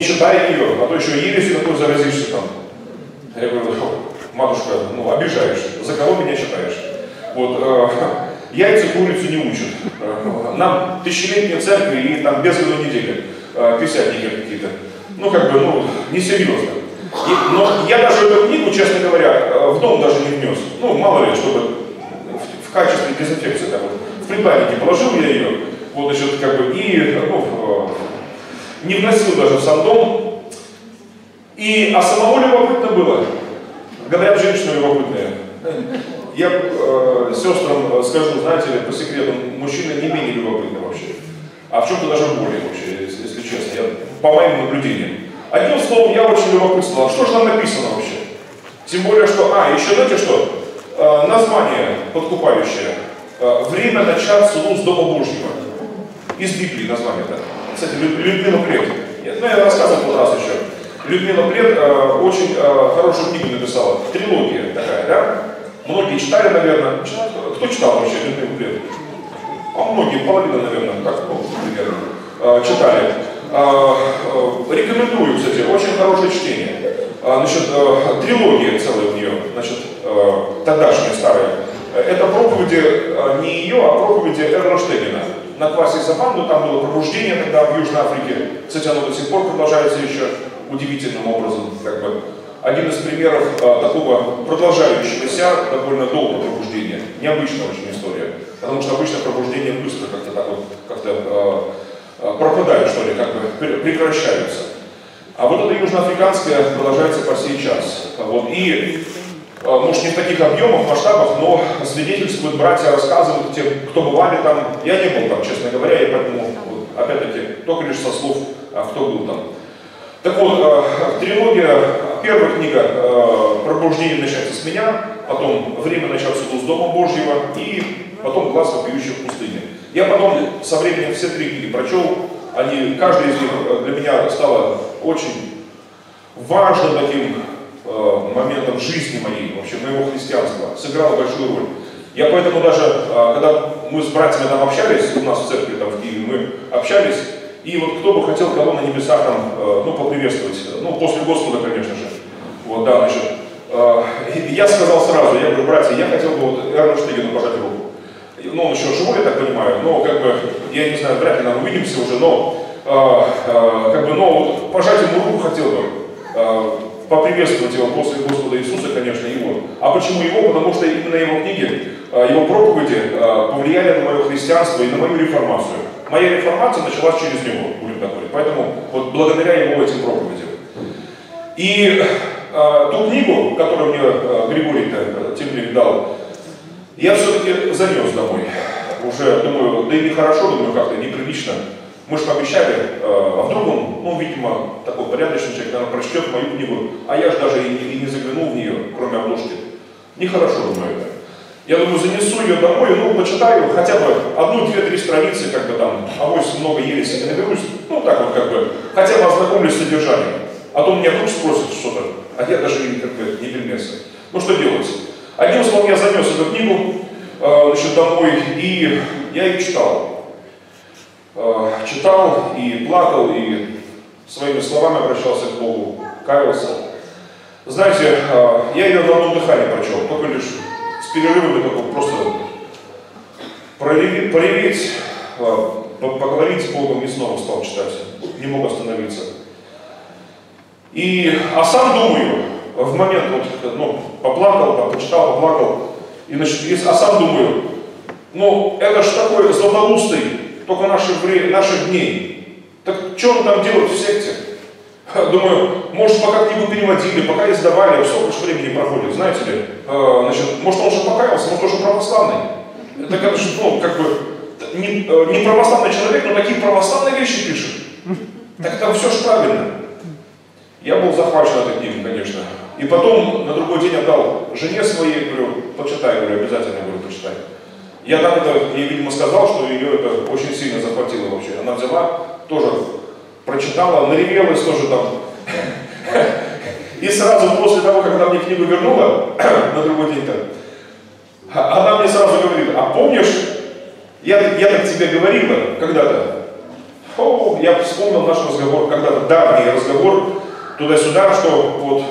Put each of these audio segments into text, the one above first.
читай ее, а то еще ересью какой заразишься там. Я говорю, матушка, ну обижаешь, за кого меня читаешь? Вот, э, яйца курицу не учат. Нам тысячелетние церкви и там без году недели, э, писятники какие-то. Ну, как бы, ну, несерьезно. И, но я даже эту книгу, честно говоря, в дом даже не внес. Ну, мало ли, чтобы в, в качестве дезинфекции, вот, в предбаннике положил я ее, вот, значит, как бы, и, ну, не вносил даже в сам дом. И, а самому любопытно было. Говорят, женщины любопытные. Я э, сестрам скажу, знаете по секрету, мужчины не менее любопытны вообще. А в чем-то даже более вообще, если, если честно, я, по моим наблюдениям. Одним словом, я очень любопытствовал, что же там написано вообще? Тем более, что, а, еще знаете что? Э, название подкупающее. Э, Время начать суду с Дома Божьего. Из Библии название это. Кстати, Людмила Пред. Ну, я рассказывал в тот раз еще. Людмила Пред э, очень э, хорошую книгу написала. Трилогия такая, да? Многие читали, наверное. Кто читал вообще Людмилу Пред? А многие, половина, наверное, как, ну, примерно, э, читали. Э, э, рекомендую, кстати, очень хорошее чтение. Э, значит, э, трилогия целая у нее, значит, э, тогдашняя старая. Это проповеди э, не ее, а проповеди Эрна Штегина на классе Сафанду, там было пробуждение тогда в Южной Африке. Кстати, оно до сих пор продолжается еще удивительным образом. Как бы. Один из примеров а, такого продолжающегося довольно долгого пробуждения. Необычная очень история. Потому что обычно пробуждение быстро как-то так вот, как-то а, а, пропадают, что ли, как бы прекращаются. А вот это южноафриканское продолжается по сей час. Вот. И может не в таких объемах, масштабах, но свидетельствуют братья, рассказывают тем, кто бывали там. Я не был там, честно говоря, и поэтому, опять-таки, только лишь со слов, а, кто был там. Так вот, а, трилогия, первая книга «Пробуждение начинается с меня», потом «Время начаться с Дома Божьего» и потом «Глаз вопиющих в пустыне». Я потом со временем все три книги прочел, они, каждая из них для меня стала очень важным таким Э, моментом жизни моей, вообще моего христианства, сыграла большую роль. Я поэтому даже, э, когда мы с братьями там общались, у нас в церкви там в Киеве, мы общались, и вот кто бы хотел кого на небесах там, э, ну, поприветствовать, ну, после Господа, конечно же. Вот, да, значит, я сказал сразу, я говорю, братья, я хотел бы вот Эрну Штыгину пожать руку. Ну, он еще живой, я так понимаю, но как бы, я не знаю, вряд ли нам увидимся уже, но как бы, но вот пожать ему руку хотел бы поприветствовать его после Господа Иисуса, конечно, его. А почему его? Потому что именно его книги, а, его проповеди а, повлияли на мое христианство и на мою реформацию. Моя реформация началась через него, будем так говорить. Поэтому вот благодаря его этим проповедям. И э, ту книгу, которую мне э, Григорий э, Темник дал, я все-таки занес домой. Уже думаю, да и нехорошо, думаю, как-то неприлично мы же пообещали, э, а вдруг он, ну, видимо, такой порядочный человек, наверное, прочтет мою книгу, а я же даже и и не заглянул в нее, кроме обложки. Нехорошо, думаю, это. Я думаю, занесу ее домой, ну, почитаю хотя бы одну, две, три страницы, как бы там, авось много ереси не наберусь, ну, так вот, как бы, хотя бы ознакомлюсь с содержанием. А то меня вдруг спросят что-то, а я даже, как бы, не бельмеса. Ну, что делать? Одним словом, я занес эту книгу, э, значит, домой, и я ее читал. Э, читал и плакал, и своими словами обращался к Богу, каялся. Знаете, э, я ее на одном дыхании прочел, только лишь с перерывами только просто прореветь э, поговорить с Богом и снова стал читать. Не мог остановиться. И, а сам думаю, в момент вот, ну, поплакал, почитал, поплакал, и, значит, а сам думаю, ну, это ж такой златоустый, только наших, наших дней. Так что он там делает в секте? Думаю, может, пока книгу переводили, пока издавали, а сколько же времени проходит, знаете ли? А, значит, может, он уже покаялся, может, он уже православный. Так это же, ну, как бы, не, э, не православный человек, но такие православные вещи пишет. Так там все же правильно. Я был захвачен этой книгой, конечно. И потом на другой день отдал жене своей, говорю, почитай, говорю, обязательно, говорю, почитай. Я так это ей, видимо, сказал, что ее это очень сильно захватило вообще. Она взяла, тоже прочитала, наревелась тоже там. И сразу после того, как она мне книгу вернула, на другой день-то, она мне сразу говорит, а помнишь, я, я так тебе говорила когда-то, О, я вспомнил наш разговор, когда-то давний разговор туда-сюда, что вот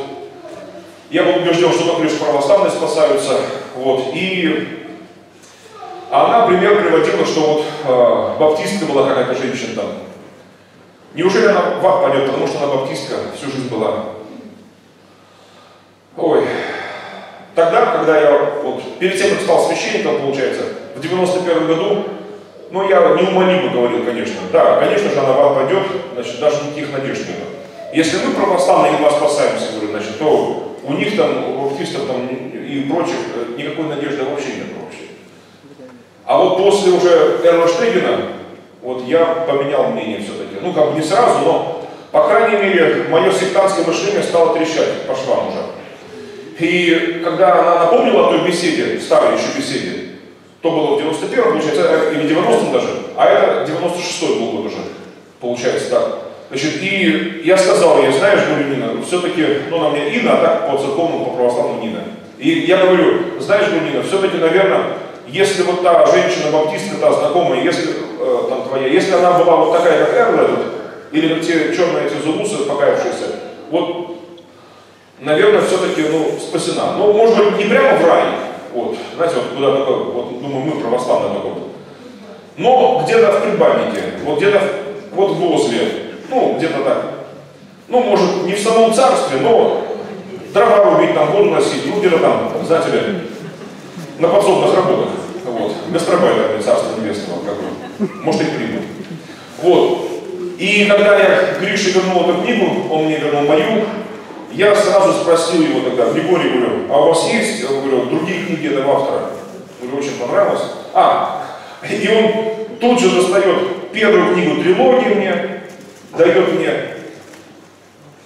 я был убежден, что только лишь православные спасаются, вот, и она пример приводила, что вот э, баптистка была какая-то женщина там. Неужели она в ад пойдет, потому что она баптистка всю жизнь была? Ой, тогда, когда я вот перед тем, как стал священником, получается, в 91 году, ну я неумолимо говорил, конечно, да, конечно же она в ад пойдет, значит, даже никаких надежд нет. Если мы православные едва спасаемся, говорю, значит, то у них там, у баптистов там и прочих э, никакой надежды вообще. После уже Эрла Штегина, вот я поменял мнение все-таки. Ну, как бы не сразу, но, по крайней мере, мое сектантское мышление стало трещать по швам уже. И когда она напомнила о той беседе, старой еще беседе, то было в 91-м, получается, или 90-м даже, а это 96-й был год уже, получается так. Значит, и я сказал ей, знаешь, говорю, Нина, все-таки, ну, она мне Инна, а так по церковному, по православному Нина. И я говорю, знаешь, говорю, Нина, все-таки, наверное, если вот та женщина-баптистка, та знакомая, если э, там твоя, если она была вот такая, как Эрл этот, или как те черные эти зулусы, покаявшиеся, вот, наверное, все-таки, ну, спасена. Ну, может быть, не прямо в рай, вот, знаете, вот куда такое, вот, думаю, мы православные такой. Но где-то в предбаннике, вот где-то вот возле, ну, где-то так. Ну, может, не в самом царстве, но дрова рубить, там, воду носить, ну, где-то там, знаете ли, на подсобных работах. Вот. Гастробайтерами Царства Небесного, как бы. Может, их примут. Вот. И когда я Грише вернул эту книгу, он мне вернул мою, я сразу спросил его тогда, Григорий, говорю, а у вас есть, я говорю, другие книги этого автора? Говорю, очень понравилось. А, и он тут же достает первую книгу трилогии мне, дает мне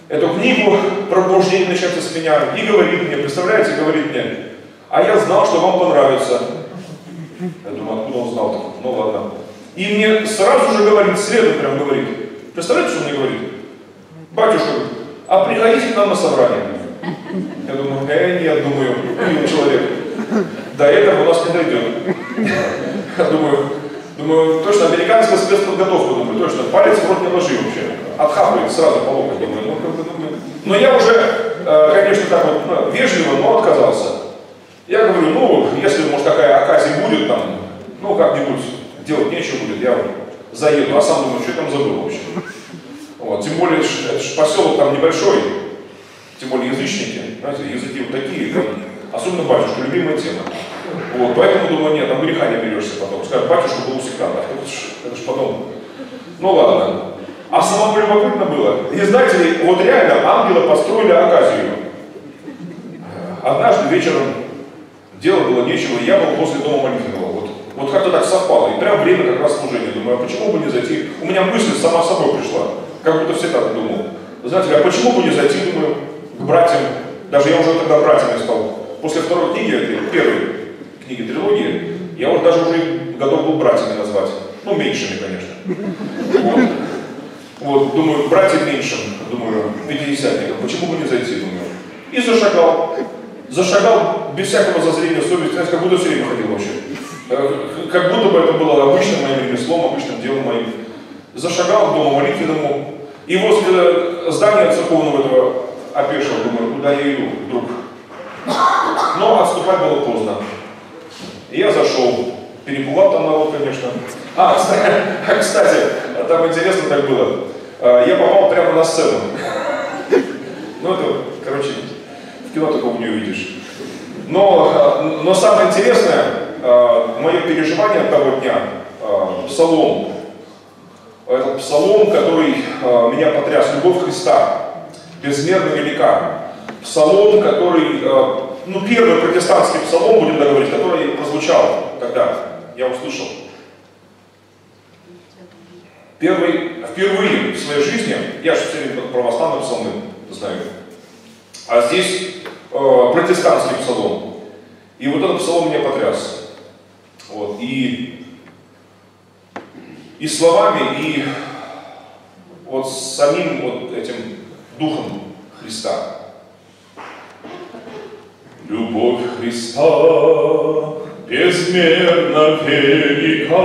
эту книгу «Пробуждение начаться с меня» и говорит мне, представляете, говорит мне, а я знал, что вам понравится. Я думаю, откуда он знал так? Ну ладно. И мне сразу же говорит, следом прям говорит. Представляете, что он мне говорит? Батюшка, а приходите к нам на собрание. Я думаю, э, нет, думаю, умный человек. До этого у нас не дойдет. Я думаю, думаю, точно американская спецподготовка, думаю, точно, палец в рот не ложи вообще. Отхапывает сразу по локоть, думаю, ну как бы думаю. Но я уже, э, конечно, так вот ну, вежливо, но отказался. Я говорю, ну, если, может, такая оказия будет там, ну, как-нибудь делать нечего будет, я заеду, а сам думаю, что я там забыл вообще. Вот, тем более, это же поселок там небольшой, тем более язычники, знаете, языки вот такие, там, особенно батюшка, любимая тема. Вот, поэтому думаю, нет, там греха не берешься потом. Скажут, батюшка был у сектантов, это ж, это ж потом. Ну ладно. А самому любопытно было. И знаете вот реально ангелы построили оказию. Однажды вечером делать было нечего, я был после дома молитвенного. Вот, вот как-то так совпало. И прям время как раз служения. Думаю, а почему бы не зайти? У меня мысль сама собой пришла. Как будто всегда так думал. Знаете, а почему бы не зайти, думаю, к братьям? Даже я уже тогда братьями стал. После второй книги, первой книги трилогии, я вот даже уже готов был братьями назвать. Ну, меньшими, конечно. Вот. Думаю, братья меньшим, думаю, пятидесятникам, почему бы не зайти, думаю. И зашагал зашагал без всякого зазрения совести, знаете, как будто все время ходил вообще. Э, как будто бы это было обычным моим ремеслом, обычным делом моим. Зашагал к дому молитвенному, и возле здания церковного этого опешил, думаю, куда я иду вдруг. Но отступать было поздно. Я зашел. Перепугал там народ, конечно. А, кстати, кстати, там интересно так было. Э, я попал прямо на сцену. Ну, это, короче, кино такого не увидишь. Но, э, но самое интересное, э, мое переживание того дня, э, псалом, этот псалом, который меня потряс, любовь Христа, безмерно велика. Псалом, который, ну, первый протестантский псалом, будем так говорить, который прозвучал тогда, я услышал. Первый, впервые в своей жизни, я же все время православный псалмы знаю, а здесь э, протестантский псалом. И вот этот псалом меня потряс. Вот, и, и словами, и вот самим вот этим духом Христа. Любовь Христа безмерно велика,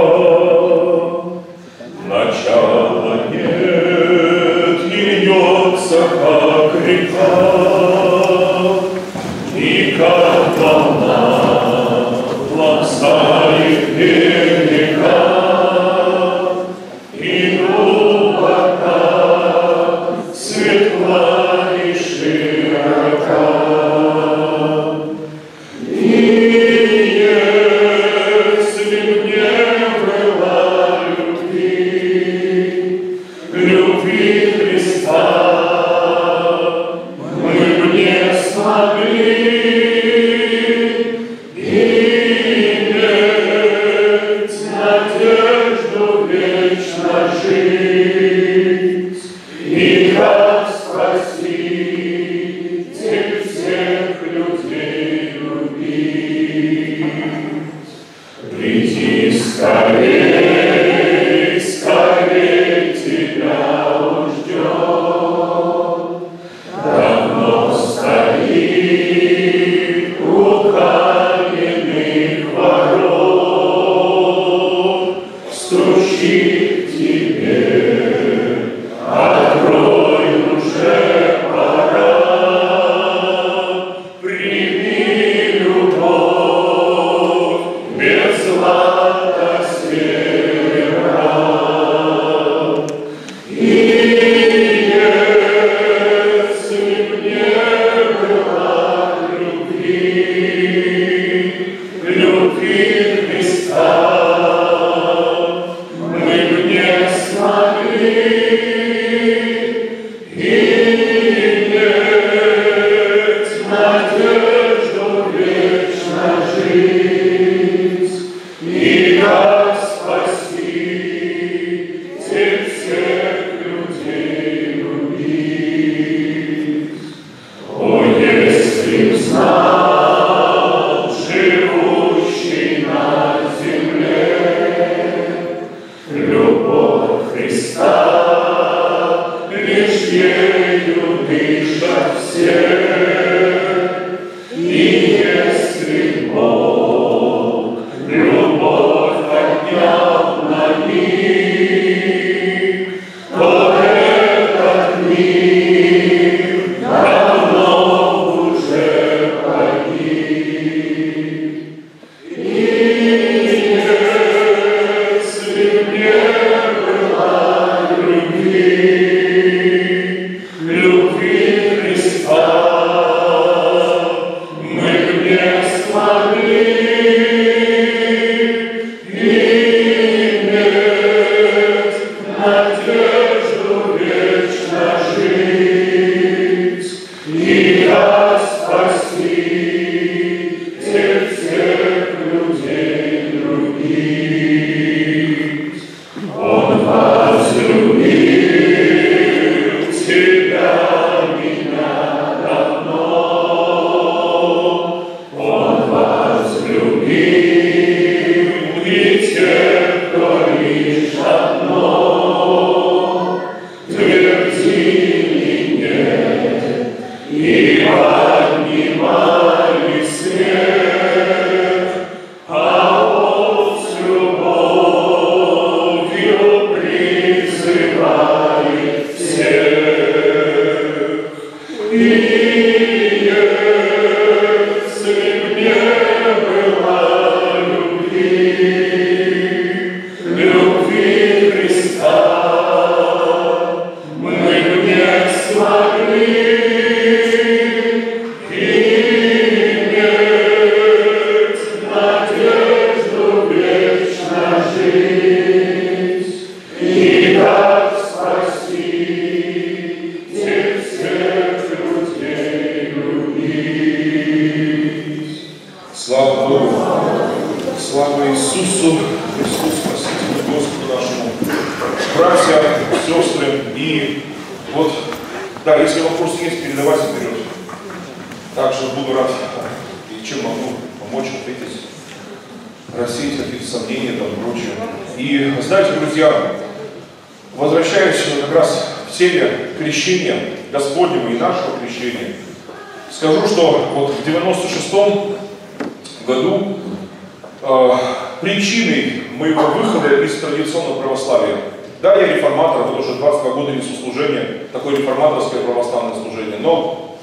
уже 22 года несу служение, такое реформаторское православное служение, но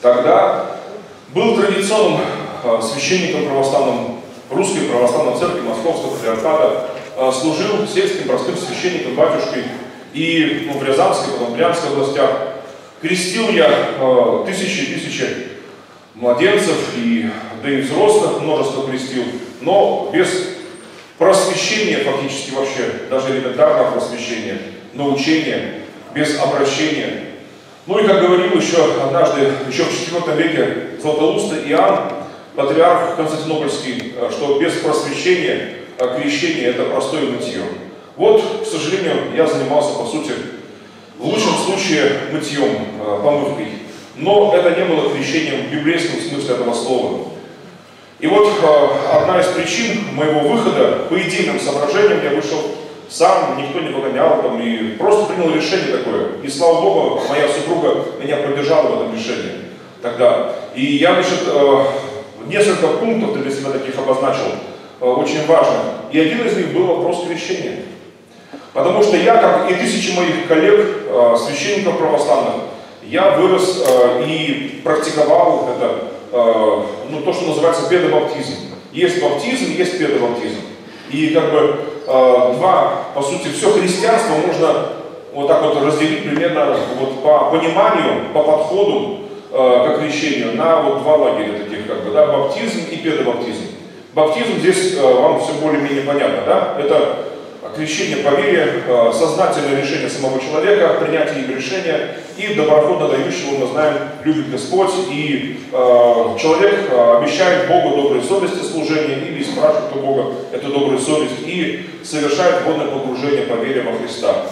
тогда был традиционным э, священником православным Русской Православной Церкви Московского Патриархата, э, служил сельским простым священником, батюшкой, и ну, в Рязанской, потом в Брянской областях. Крестил я э, тысячи и тысячи младенцев, и, да и взрослых множество крестил, но без просвещения фактически вообще, даже элементарного просвещения, научения, без обращения. Ну и как говорил еще однажды, еще в IV веке Златоустый Иоанн, патриарх Константинопольский, э, что без просвещения э, крещение это простое мытье. Вот, к сожалению, я занимался, по сути, в лучшем случае мытьем, э, помывкой. Но это не было крещением в библейском смысле этого слова. И вот одна из причин моего выхода, по единым соображениям, я вышел сам, никто не выгонял там, и просто принял решение такое. И слава Богу, моя супруга меня поддержала в этом решении тогда. И я, значит, несколько пунктов для себя таких обозначил, э, очень важных. И один из них был вопрос крещения. Потому что я, как и тысячи моих коллег, э, священников православных, я вырос э, и практиковал это, ну, то, что называется педобаптизм. Есть баптизм, есть педобаптизм. И как бы два, по сути, все христианство можно вот так вот разделить примерно вот по пониманию, по подходу э, к крещению на вот два лагеря таких, как бы, да, баптизм и педобаптизм. Баптизм здесь э, вам все более-менее понятно, да? Это крещение по вере, э, сознательное решение самого человека, принятие им решения и доброходно дающего, мы знаем, любит Господь, и э, человек э, обещает Богу доброй совести служения или спрашивает у Бога эту добрую совесть и совершает водное погружение по вере во Христа.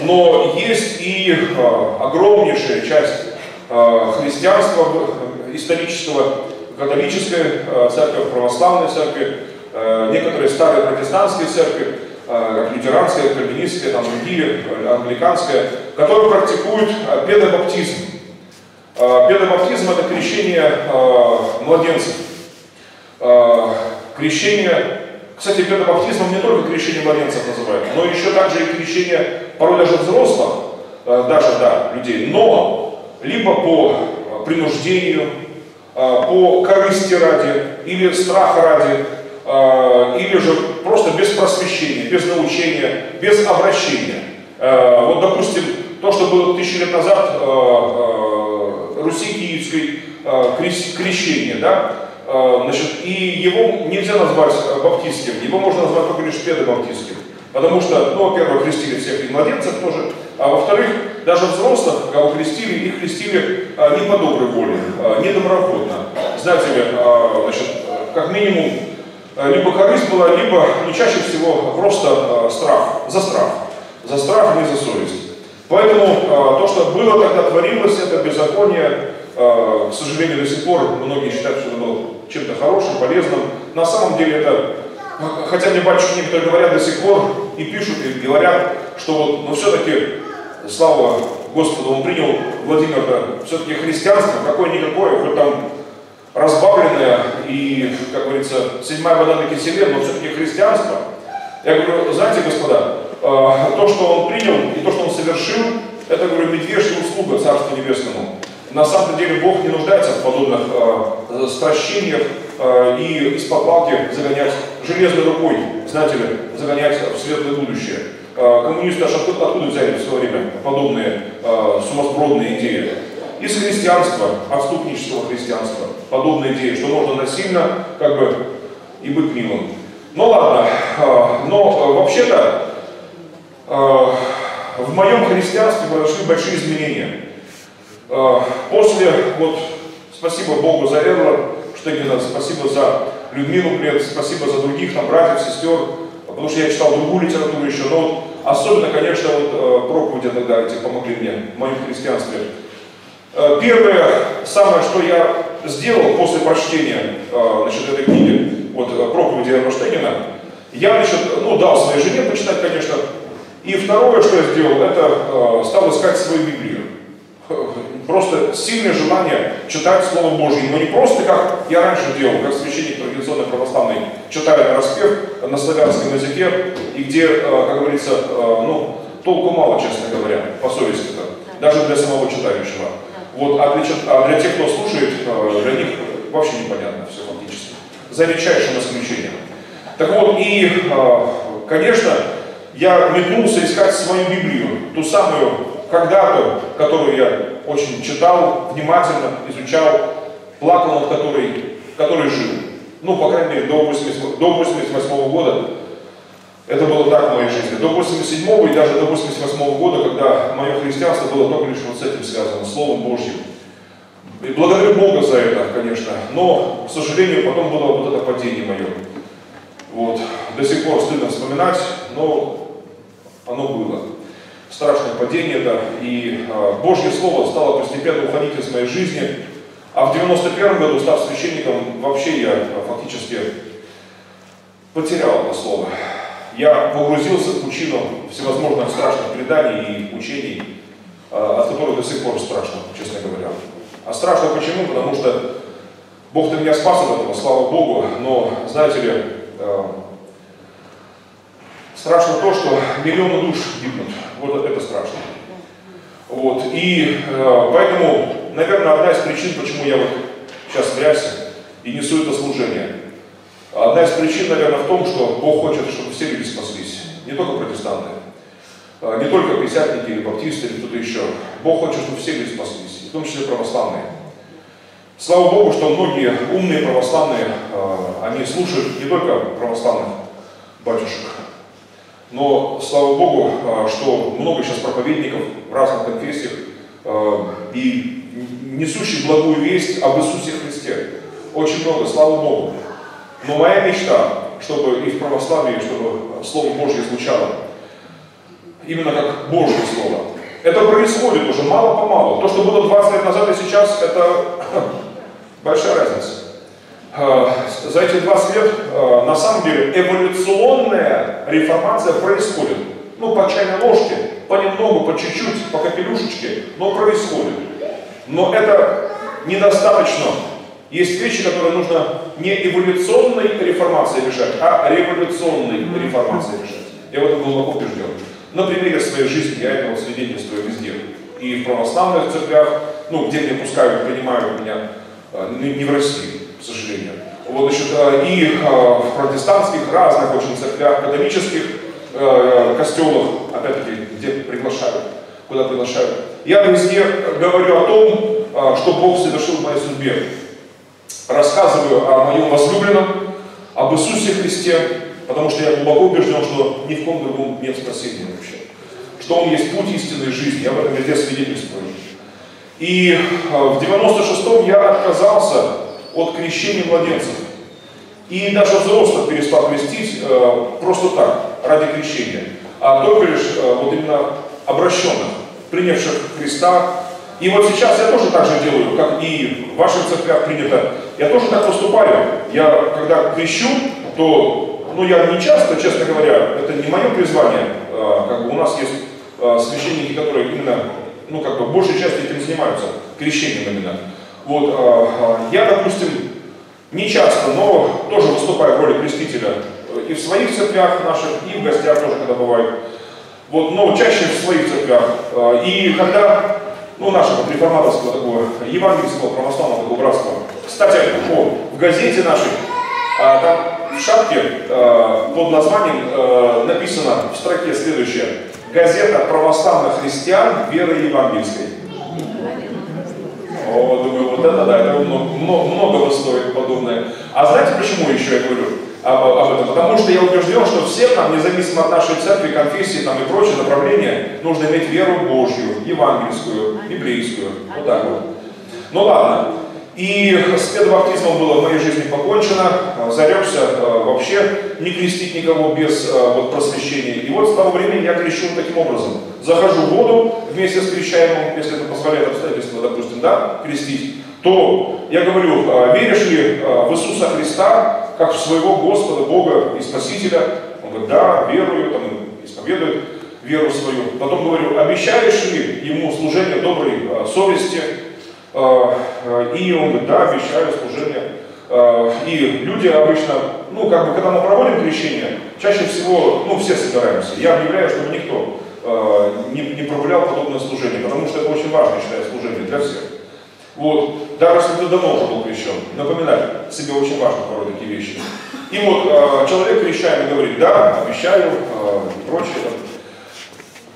Но есть и э, огромнейшая часть христианства исторического, католическая церковь, православная церковь, э, некоторые старые протестантские церкви, как лютеранская, кальвинистская, там другие, англиканская, которые практикуют педобаптизм. Педобаптизм это крещение младенцев. Крещение, кстати, педобаптизмом не только крещение младенцев называют, но еще также и крещение порой даже взрослых, даже, да, людей. Но либо по принуждению, по корысти ради, или страха ради, или же просто без просвещения, без научения, без обращения. А, вот, допустим, то, что было тысячи лет назад Руси Киевской крещение, да, значит, и его нельзя назвать баптистским, его можно назвать только лишь педобаптистским. Потому что, ну, во-первых, крестили всех и младенцев тоже, а во-вторых, даже взрослых, кого крестили, их крестили не по доброй воле, не доброходно. Знаете ли, значит, как минимум, либо корысть была, либо, ну, чаще всего, просто а, страх, за страх. За страх, не за совесть. Поэтому а, то, что было тогда творилось, это беззаконие, к сожалению, до сих пор многие считают, что это чем-то хорошим, полезным. На самом деле это Хотя мне батюшки некоторые говорят до сих пор и пишут, и говорят, что вот, но все-таки, слава Господу, он принял Владимир, все-таки христианство, какое-никакое, хоть там разбавленное и, как говорится, седьмая вода на киселе, но все-таки христианство. Я говорю, знаете, господа, э, то, что он принял и то, что он совершил, это, говорю, медвежья услуга Царству Небесному. На самом деле Бог не нуждается в подобных э, стращениях э, и из-под палки загонять железной рукой, знаете ли, загонять в светлое будущее. Э, коммунисты аж откуда, откуда взяли в свое время подобные э, сумасбродные идеи? Из христианства, отступнического христианства, подобные идеи, что можно насильно как бы и быть милым. Ну ладно, э, но э, вообще-то в моем христианстве произошли большие изменения. После, вот, спасибо Богу за Эрла Штегина, спасибо за Людмилу Плед, спасибо за других там братьев, сестер, потому что я читал другую литературу еще, но особенно, конечно, вот проповеди тогда эти помогли мне в моем христианстве. Э, первое, самое, что я сделал после прочтения значит, этой книги, вот проповеди Эрла Штегина, я, значит, ну, дал своей жене почитать, конечно, и второе, что я сделал, это стал искать свою Библию просто сильное желание читать Слово Божье. Но не просто, как я раньше делал, как священник традиционной православный, читая на распев на славянском языке, и где, э, как говорится, э, ну, толку мало, честно говоря, по совести-то, даже для самого читающего. Вот, а для, а для тех, кто слушает, э, для них вообще непонятно все фактически. За редчайшим исключением. Так вот, и, э, конечно, я метнулся искать свою Библию, ту самую когда-то, которую я очень читал, внимательно изучал, плакал над которой, которой жил. Ну, по крайней мере, до 88, до 88 года это было так в моей жизни. До 87 и даже до 88 года, когда мое христианство было только лишь вот с этим связано, Словом Божьим. И благодарю Бога за это, конечно. Но, к сожалению, потом было вот это падение мое. Вот. До сих пор стыдно вспоминать, но оно было. Страшное падение, да. И а, Божье Слово стало постепенно уходить из моей жизни. А в 91 году, став священником, вообще я фактически потерял это слово я погрузился в пучину всевозможных страшных преданий и учений, а, от которых до сих пор страшно, честно говоря. А страшно почему? Потому что Бог-то меня спас от этого, слава Богу, но, знаете ли, а, страшно то, что миллионы душ гибнут. Вот это страшно. Вот. И а, поэтому, наверное, одна из причин, почему я вот сейчас в и несу это служение – Одна из причин, наверное, в том, что Бог хочет, чтобы все люди спаслись. Не только протестанты, а, не только пятидесятники или баптисты или кто-то еще. Бог хочет, чтобы все люди спаслись, в том числе православные. Слава Богу, что многие умные православные, а, они слушают не только православных батюшек, но слава Богу, а, что много сейчас проповедников в разных конфессиях и несущих благую весть об Иисусе Христе. Очень много, слава Богу. Но моя мечта, чтобы и в православии, чтобы Слово Божье звучало именно как Божье Слово. Это происходит уже мало-помалу. То, что было 20 лет назад и сейчас, это большая разница. А, за эти 20 лет, а, на самом деле, эволюционная реформация происходит. Ну, по чайной ложке, понемногу, по чуть-чуть, по капелюшечке, но происходит. Но это недостаточно есть вещи, которые нужно не эволюционной реформацией решать, а революционной реформацией решать. Я в этом глубоко убежден. На примере своей жизни я этого свидетельствую везде. И в православных церквях, ну, где меня пускают, принимают меня, а, не в России, к сожалению. Вот, значит, и а, в протестантских разных очень церквях, католических э, костелах, опять-таки, где приглашают, куда приглашают. Я везде говорю о том, что Бог совершил в моей судьбе рассказываю о моем возлюбленном, об Иисусе Христе, потому что я глубоко убежден, что ни в ком другом нет спасения вообще. Что Он есть путь истинной жизни, я об этом везде свидетельствую. И а, в 96-м я отказался от крещения младенцев. И даже взрослых перестал крестить э, просто так, ради крещения. А только лишь э, вот именно обращенных, принявших Христа и вот сейчас я тоже так же делаю, как и в ваших церквях принято. Я тоже так поступаю. Я, когда крещу, то, ну, я не часто, честно говоря, это не мое призвание. А, как бы у нас есть а, священники, которые именно, ну, как бы, большей части этим занимаются, крещением именно. Вот, а, я, допустим, не часто, но тоже выступаю в роли крестителя и в своих церквях наших, и в гостях тоже, когда бывает. Вот, но чаще в своих церквях. И когда ну, нашего реформаторского такого, евангельского православного такого братства. Кстати, о, в газете нашей, а, там в шапке а, под названием а, написано в строке следующее. Газета православных христиан веры евангельской. О, думаю, вот это да, это много, много, многого стоит подобное. А знаете, почему еще я говорю? Об, об этом, потому что я убежден, что всем нам, независимо от нашей церкви, конфессии там, и прочие направления, нужно иметь веру Божью, евангельскую, библейскую, вот так вот. Ну ладно. И с педобаптизмом было в моей жизни покончено, зарекся э, вообще не крестить никого без э, вот, просвещения. И вот с того времени я крещу таким образом. Захожу в воду вместе с крещаемым, если это позволяет обстоятельства, допустим, да, крестить, то я говорю, э, веришь ли в Иисуса Христа, как в своего Господа, Бога и Спасителя. Он говорит, да, верую, там, исповедует веру свою. Потом говорю, обещаешь ли ему служение доброй а, совести? А, а, и он говорит, да, обещаю служение. И люди обычно, ну, как бы, когда мы проводим крещение, чаще всего, ну, все собираемся. Я объявляю, чтобы никто не, не прогулял подобное служение, потому что это очень важное, считаю, служение для всех. Вот, даже если ты давно уже был крещен, напоминай себе очень важно порой такие вещи. И вот э, человек крещаемый говорит, да, обещаю, э, и прочее.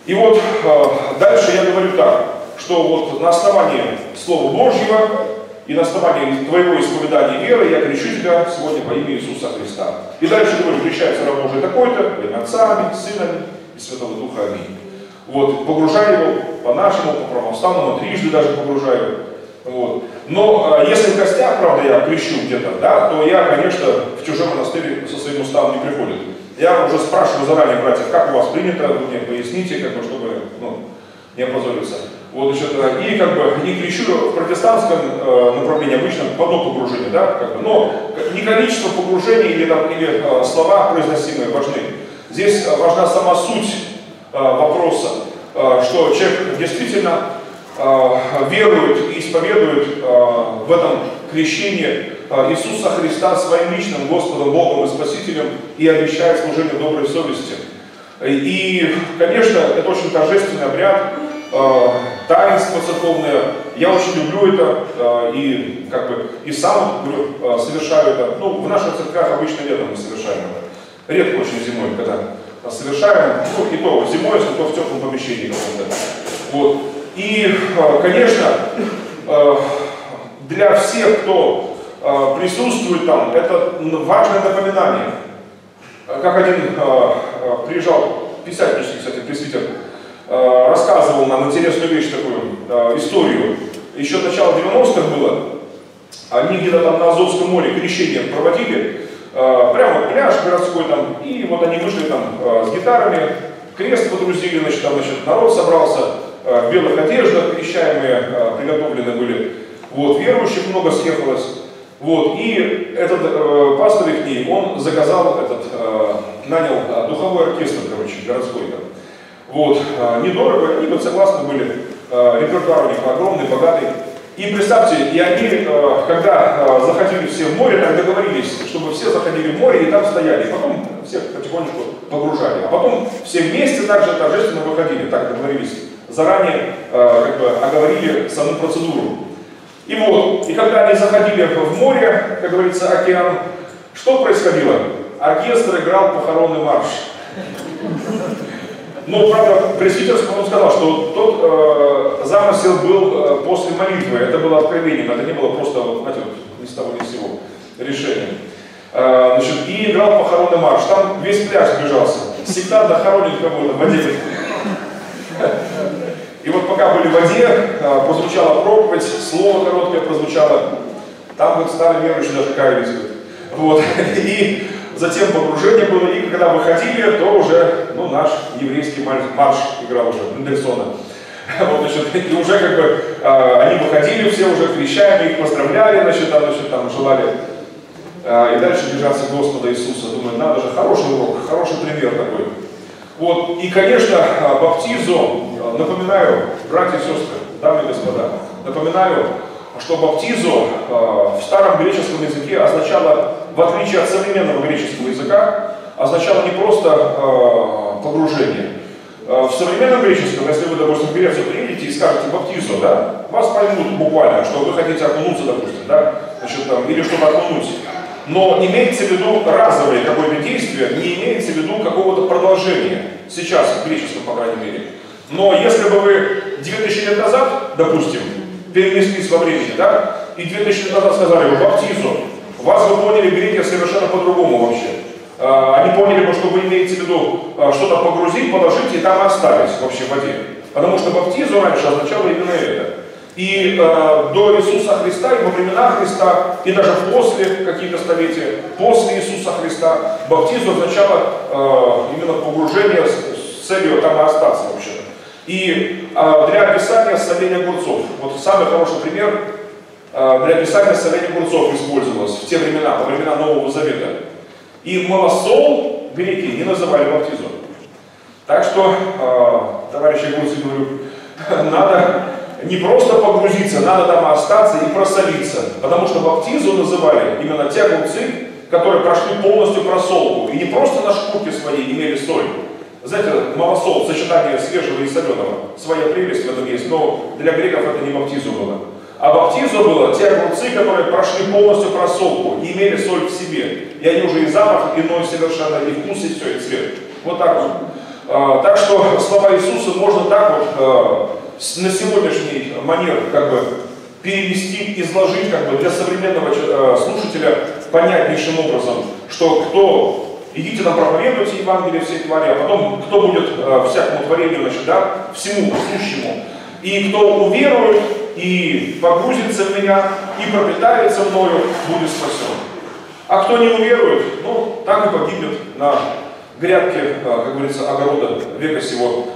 И вот э, дальше я говорю так, что вот на основании Слова Божьего и на основании твоего исповедания веры я крещу тебя сегодня по имени Иисуса Христа. И дальше говорю, крещается раб Божий такой-то, во имя Отца, Сына и Святого Духа. Аминь. Вот, погружаю его по-нашему, по православному, трижды даже погружаю. Вот. Но а, если в гостях, правда, я крещу где-то, да, то я, конечно, в чужой монастырь со своим уставом не приходит. Я уже спрашиваю заранее, братьев, как у вас принято, вы мне поясните, как бы, чтобы ну, не опозориться. Вот, значит, и как бы не крещу в протестантском э, направлении обычно одно погружение, да, как бы, но не количество погружений или, там, или э, слова произносимые важны. Здесь э, важна сама суть э, вопроса, э, что человек действительно э, верует и исповедует э, в этом крещении э, Иисуса Христа своим личным Господом, Богом и Спасителем и обещает служение доброй совести. И, конечно, это очень торжественный обряд, таинство церковное. Я очень люблю это и как бы и сам совершаю это. Ну, в наших церквях обычно летом мы совершаем это. Редко очень зимой, когда совершаем, ну и то зимой, если то в теплом помещении. Вот. И, конечно, для всех, кто присутствует там, это важное напоминание. Как один приезжал писательский, кстати, пресвитер, Э, рассказывал нам интересную вещь такую, э, историю. Еще начало 90-х было. Они где-то там на Азовском море крещение проводили. Э, прямо пляж городской там. И вот они вышли там с гитарами, крест подрузили, значит, там значит, народ собрался в белых одеждах, крещаемые приготовлены были. Вот, верующих много съехалось. Вот, и этот э, пастор их, он заказал этот, э, нанял э, духовой оркестр, короче, городской там. Вот, а, недорого, они согласны были, а, репертуар у них огромный, богатый. И представьте, и они, а, когда заходили все в море, так договорились, чтобы все заходили в море и там стояли. И потом всех потихонечку погружали. А потом все вместе также торжественно выходили, так договорились. Заранее как бы оговорили саму процедуру. И вот, и когда они заходили в море, как говорится, океан, что происходило? Оркестр играл похоронный марш. Но, правда, пресвитерский он сказал, что тот э, замысел был э, после молитвы, это было откровением, это не было просто, знаете, вот, ни с того ни с сего решением. Э, значит, и играл похоронный марш, там весь пляж сбежался, всегда дохоронит кого-то в воде. И вот пока были в воде, э, прозвучала проповедь, слово короткое прозвучало, там вот старые верующие даже каялись. Вот. И затем погружение было, и когда выходили, то уже ну, наш еврейский марш играл уже Мендельсона. Вот, значит, и уже как бы э, они выходили, все уже крещаем, их поздравляли, значит, там, значит, там желали э, и дальше держаться Господа Иисуса. Думаю, надо же, хороший урок, хороший пример такой. Вот, и, конечно, баптизу, напоминаю, братья и сестры, дамы и господа, напоминаю, что баптизу э, в старом греческом языке означало, в отличие от современного греческого языка, означало не просто э, погружение. Э, в современном греческом, если вы, допустим, в Грецию приедете и скажете баптизу, да, вас поймут буквально, что вы хотите окунуться, допустим, да, значит, там, или чтобы окунуть. Но имеется в виду разовое какое-то действие, не имеется в виду какого-то продолжения. Сейчас, в греческом, по крайней мере. Но если бы вы 2000 лет назад, допустим, перенеслись во времени, да? И 2000 лет назад сказали бы баптизу. Вас вы поняли греки совершенно по-другому вообще. А, они поняли бы, что вы имеете в виду а, что-то погрузить, положить и там остались вообще в воде. Потому что баптизу раньше означало именно это. И э, до Иисуса Христа, и во времена Христа, и даже после какие-то столетия, после Иисуса Христа, баптизу означало э, именно погружение с, с целью там остаться вообще. И э, для описания соления огурцов, вот самый хороший пример э, для описания соления огурцов использовалось в те времена, во времена Нового Завета. И малосол греки не называли баптизу. Так что, э, товарищи огурцы, говорю, надо не просто погрузиться, надо там остаться и просолиться. Потому что баптизу называли именно те огурцы, которые прошли полностью просолку. И не просто на шкурке своей имели соль, Знаете, малосол, сочетание свежего и соленого, своя прелесть в этом есть, но для греков это не баптизу было. А баптизу было те огурцы, которые прошли полностью просолку и имели соль в себе. И они уже и запах иной совершенно, и вкус, и все, и цвет. Вот так вот. А, так что слова Иисуса можно так вот а, на сегодняшний манер как бы перевести, изложить как бы для современного а, слушателя понятнейшим образом, что кто идите нам проповедуйте Евангелие всей твари, а потом кто будет э, всякому творению, значит, да, всему сущему. И кто уверует и погрузится в меня, и пропитается мною, будет спасен. А кто не уверует, ну, так и погибнет на грядке, э, как говорится, огорода века сего.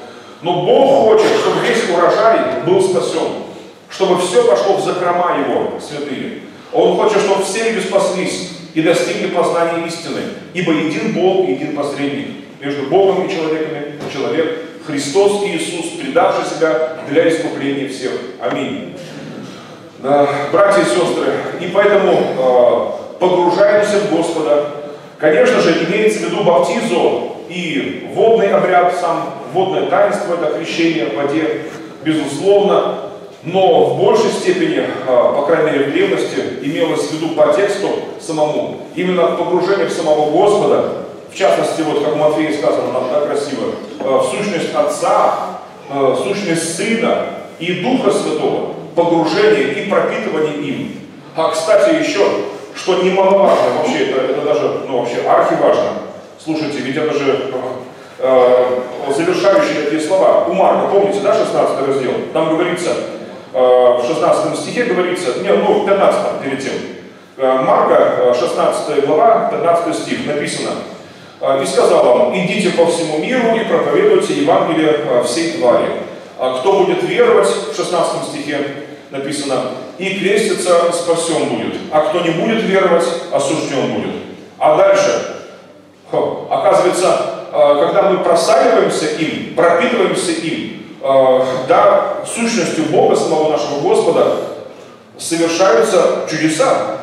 Но Бог хочет, чтобы весь урожай был спасен, чтобы все пошло в закрома Его, святые. Он хочет, чтобы все люди спаслись и достигли познания истины. Ибо един Бог един посредник между Богом и человеками, человек Христос Иисус, предавший себя для искупления всех. Аминь. Братья и сестры, и поэтому э, погружаемся в Господа. Конечно же, имеется в виду баптизу и водный обряд сам, водное таинство, это крещение в воде, безусловно, но в большей степени, а, по крайней мере в древности, имелось в виду по тексту самому, именно погружение в самого Господа, в частности, вот как Матфея сказано, там так красиво, а, в сущность Отца, а, в сущность Сына и Духа Святого, погружение и пропитывание им. А, кстати, еще, что немаловажно, вообще, это, это даже, ну, вообще архиважно, слушайте, ведь это же э, завершающие такие слова. У Марка, помните, да, 16 раздел? Там говорится, в 16 стихе говорится, не, ну, в 15 перед тем, э, Марка, 16 э, глава, 15 стих, написано, «И сказал вам, идите по всему миру и проповедуйте Евангелие всей твари. А кто будет веровать, в 16 стихе написано, и креститься спасен будет, а кто не будет веровать, осужден будет. А дальше, оказывается, когда мы просаливаемся им, пропитываемся им, Э, да, сущностью Бога, самого нашего Господа, совершаются чудеса.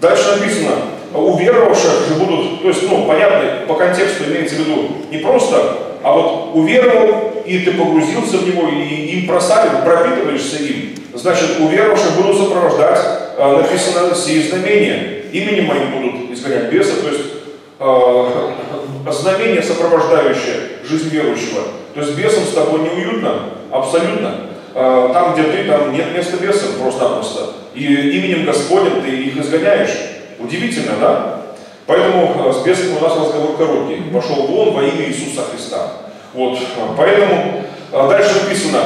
Дальше написано, у веровавших же будут, то есть, ну, понятно, по контексту имеется в виду не просто, а вот уверовал, и ты погрузился в него, и им просадил, пропитываешься им. Значит, у веровавших будут сопровождать, э, написано, сие знамения. Именем моим будут изгонять беса, то есть э, знамение, сопровождающее жизнь верующего. То есть бесам с тобой неуютно, абсолютно. А, там, где ты, там нет места бесам просто-напросто. И именем Господним ты их изгоняешь. Удивительно, да? Поэтому а, с бесами у нас разговор короткий. Пошел вон во имя Иисуса Христа. Вот, поэтому а, дальше написано,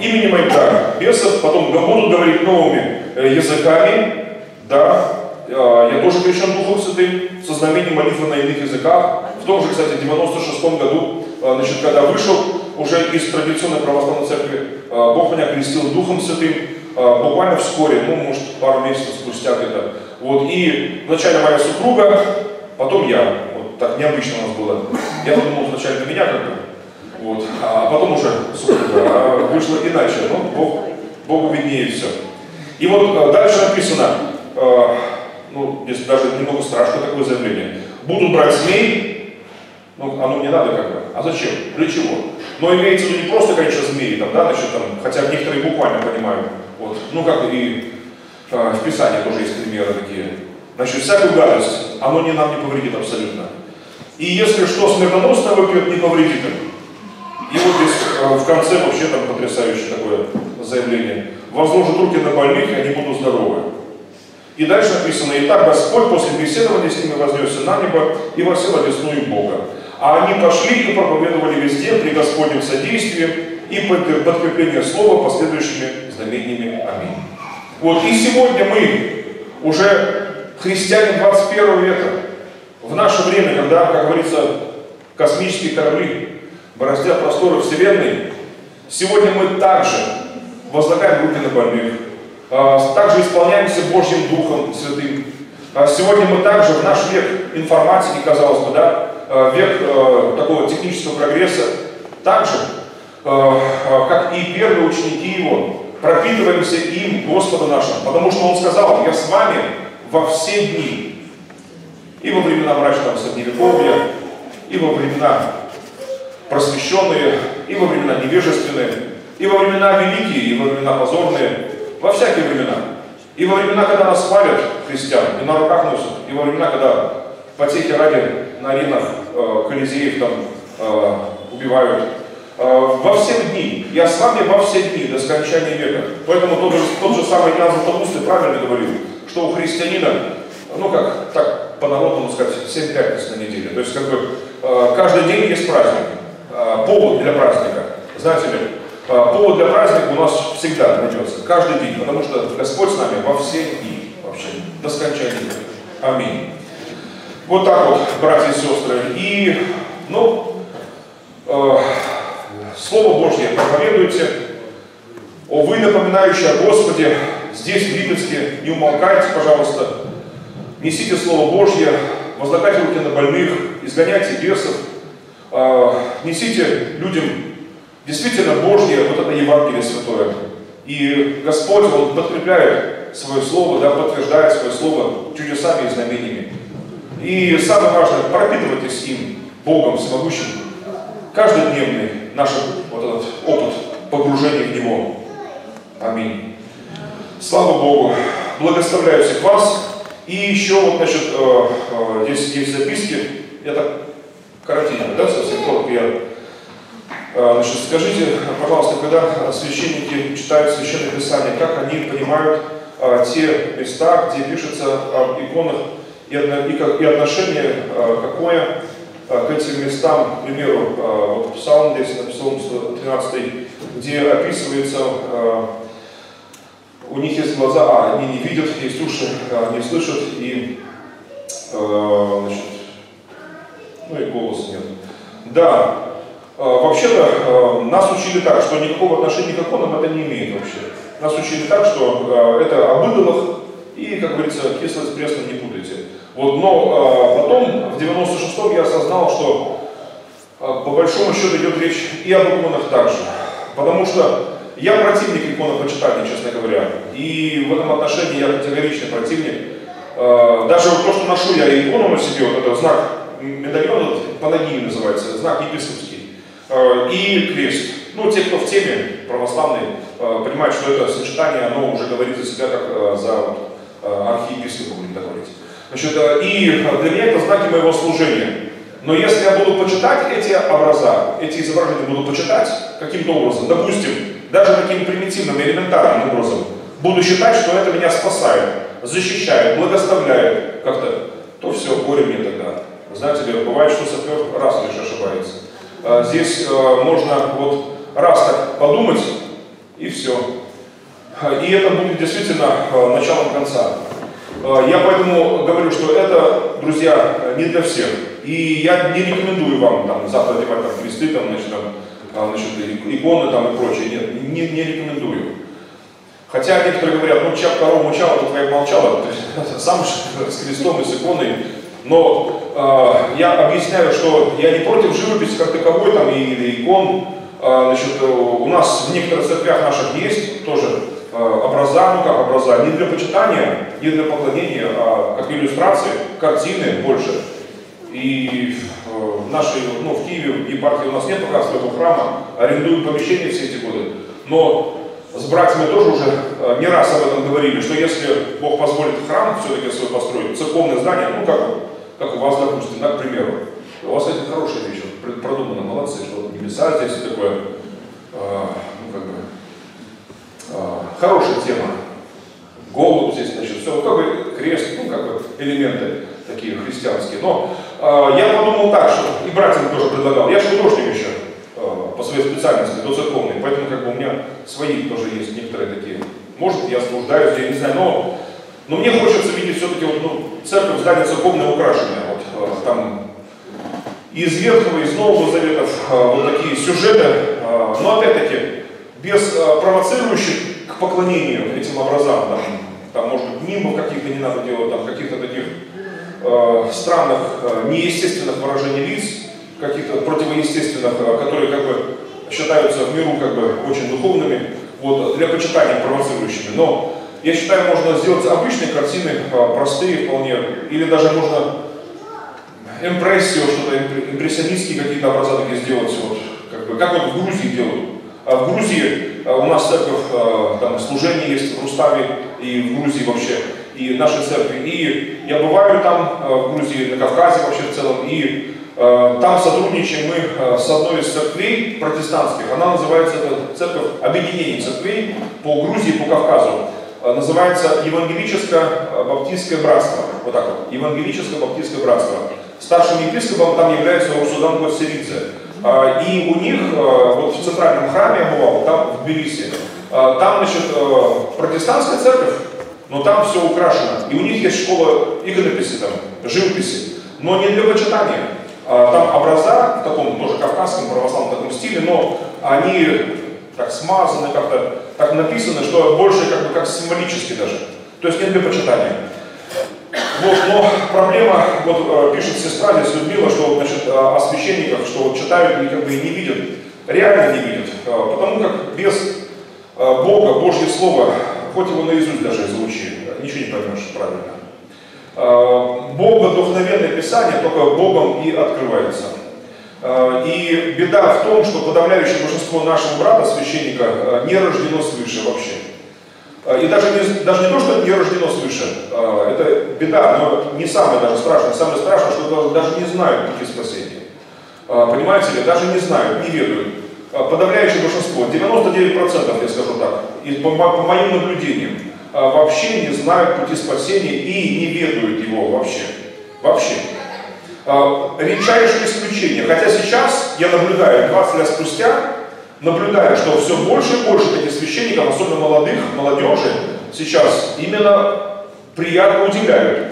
именем моим да, бесов, потом будут говорить новыми э, языками, да, я тоже крещен Духом Святым, со знамением молитвы на иных языках. В том же, кстати, в 96 году значит, когда вышел уже из традиционной православной церкви, э, Бог меня крестил Духом Святым, э, буквально вскоре, ну, может, пару месяцев спустя где-то. Вот, и вначале моя супруга, потом я. Вот так необычно у нас было. Я подумал вначале на меня как бы, вот, а потом уже супруга. А вышло иначе. Ну, Бог, Богу виднее все. И вот дальше написано, ну, здесь даже немного страшно такое заявление. Буду брать змей, ну, оно мне надо как бы. А зачем? Для чего? Но имеется в виду не просто, конечно, змеи, там, да, значит, там, хотя некоторые буквально понимают. Вот. Ну, как и э, в Писании тоже есть примеры такие. Значит, всякую гадость, оно не нам не повредит абсолютно. И если что смертоносно выпьет, не повредит им. И вот здесь э, в конце вообще там потрясающее такое заявление. Возложат руки на больных, и они будут здоровы. И дальше написано, и так Господь после беседования с ними вознесся на небо и восел одесную Бога. А они пошли и проповедовали везде при Господнем содействии и подкрепление слова последующими знамениями. Аминь. Вот и сегодня мы уже христиане 21 века, в наше время, когда, как говорится, космические корабли бороздят просторы Вселенной, сегодня мы также возлагаем руки на больных, а, также исполняемся Божьим Духом Святым. А сегодня мы также в наш век информатики, казалось бы, да, век э, такого технического прогресса, также, э, как и первые ученики его, пропитываемся им, Господа нашим, потому что Он сказал, я с вами во все дни, и во времена мрачного Средневековья, и во времена просвещенные, и во времена невежественные, и во времена великие, и во времена позорные, во всякие времена. И во времена, когда нас хвалят христиан, и на руках носят, и во времена, когда потехи ради на аренах э, Колизеев там э, убивают. Э, во все дни, я с вами во все дни, до скончания века. Поэтому тот же, тот же самый Иоанн Златоуст правильно говорил, что у христианина, ну как, так по-народному сказать, 7 пятниц на неделе. То есть как бы э, каждый день есть праздник, э, повод для праздника. Знаете ли, э, повод для праздника у нас всегда найдется, каждый день, потому что Господь с нами во все дни, вообще, до скончания. Аминь. Вот так вот, братья и сестры. И, ну, э, Слово Божье проповедуйте. О, вы, напоминающие о Господе, здесь, в Липецке, не умолкайте, пожалуйста. Несите Слово Божье, возлагайте руки на больных, изгоняйте бесов, э, несите людям действительно Божье, вот это Евангелие Святое. И Господь, Он подкрепляет свое Слово, да, подтверждает свое Слово чудесами и знамениями. И самое важное, пропитывайтесь им, Богом всемогущим, каждодневный наш вот этот опыт погружения в Него. Аминь. Слава Богу. Благословляю всех вас. И еще вот, значит, э, э, здесь есть записки. Это коротенько, да, совсем коротко я э, Значит, скажите, пожалуйста, когда священники читают Священное Писание, как они понимают те места, где пишется об иконах и, и, и отношение а, какое а, к этим местам, к примеру, а, вот Псалм здесь, на Псалм 13, где описывается, у них есть глаза, а они не видят, есть уши, не слышат, и, значит, ну и голос нет. Да, вообще-то нас учили так, что никакого отношения к иконам это не имеет вообще. Нас учили так, что это об идолах, и, как говорится, кислое с не путайте. Вот, но э, потом, в 96-м, я осознал, что э, по большому счету идет речь и об иконах также. Потому что я противник иконопочитания, честно говоря. И в этом отношении я категоричный противник. Э, даже вот то, что ношу я икону на себе, вот этот знак медальон, панагии называется, знак епископский, э, и крест. Ну, те, кто в теме православный, э, понимают, что это сочетание, оно уже говорит за себя как э, за вот, э, архиепископа, будем так говорить. Значит, э, и для меня это знаки моего служения. Но если я буду почитать эти образа, эти изображения буду почитать каким-то образом, допустим, даже таким примитивным, элементарным образом, буду считать, что это меня спасает, защищает, благословляет как-то, то все, горе мне тогда. Знаете ли, бывает, что сапер раз лишь ошибается. Э, здесь э, можно вот раз так подумать, и все. И это будет действительно началом конца. А, я поэтому говорю, что это, друзья, не для всех. И я не рекомендую вам там, завтра одевать там, кресты, там, значит, там, а, значит, иконы там, и прочее. Нет, не, не рекомендую. Хотя некоторые говорят, ну, чап корова мучала, то твоя молчала. Есть, сам с крестом и с иконой. Но э, я объясняю, что я не против живописи как таковой там, или икон. Э, значит, у нас в некоторых церквях наших есть тоже образа, ну как образа, не для почитания, не для поклонения, а как иллюстрации, картины больше. И э, нашей, ну, в Киеве епархии у нас нет пока своего храма, арендуем помещение все эти годы. Но с братьями тоже уже э, не раз об этом говорили, что если Бог позволит храм все-таки свой построить, церковное здание, ну как, как у вас, допустим, да, к примеру, у вас это хорошая вещь, продумано, молодцы, что небеса здесь такое, э, ну как бы, хорошая тема. Голубь здесь, значит, все, как бы крест, ну, как бы элементы такие христианские. Но э, я подумал так, что и братьям тоже предлагал. Я же художник еще э, по своей специальности, до церковной, поэтому как бы у меня свои тоже есть некоторые такие. Может, я заблуждаюсь, я не знаю, но, но мне хочется видеть все-таки вот, ну, церковь, здание церковное украшенное. Вот, э, там из Ветхого, из Нового Заветов э, вот такие сюжеты, э, но опять-таки без э, провоцирующих к поклонению этим образам, там, там может быть нимбов каких-то не надо делать, там каких-то таких э, странных, э, неестественных выражений лиц, каких-то противоестественных, э, которые как бы считаются в миру как бы очень духовными, вот, для почитания провоцирующими. Но я считаю, можно сделать обычные картины, э, простые вполне, или даже можно импрессию, что-то импрессионистские какие-то образа такие сделать, вот, как, бы, как вот в Грузии делают. А в Грузии а у нас церковь, а, там служение есть в Руставе и в Грузии вообще, и нашей церкви. И я бываю там, в Грузии, на Кавказе вообще в целом, и там сотрудничаем мы с одной из церквей протестантских. Она называется, это церковь объединений церквей по Грузии, по Кавказу. Называется Евангелическое Баптистское Братство. Вот так вот. Евангелическое Баптистское Братство. Старшим епископом там является Урсудан Гвасеридзе. А, и у них, а, вот в центральном храме я там в Тбилиси, а, там, значит, протестантская церковь, но там все украшено. И у них есть школа иконописи, там, живописи, но не для почитания. Там образа в таком тоже кавказском православном таком стиле, но они так смазаны, как-то так написаны, что больше как бы как символически даже. То есть не для почитания. Вот, но проблема, вот э, пишет сестра здесь Людмила, что значит, э, о священниках, что вот читают и как бы не видят, реально не видят, э, потому как без Бога, Божье Слово, хоть его наизусть даже изучи, ничего не поймешь правильно. Бог вдохновенное Писание только Богом и открывается. И беда в том, что подавляющее большинство нашего брата, священника, не рождено свыше вообще. А, и даже не, даже не то, что не рождено свыше, а, это беда, но не самое даже страшное. Самое страшное, что даже не знают пути спасения. А, понимаете ли, даже не знают, не ведают. Подавляющее большинство, 99% я скажу так, по, по моим наблюдениям, вообще не знают пути спасения и не ведают его вообще. Вообще. Редчайшее исключение. Хотя сейчас я наблюдаю 20 лет спустя, наблюдаю, что все больше и больше таких священников, особенно молодых, молодежи, сейчас именно приятно удивляют.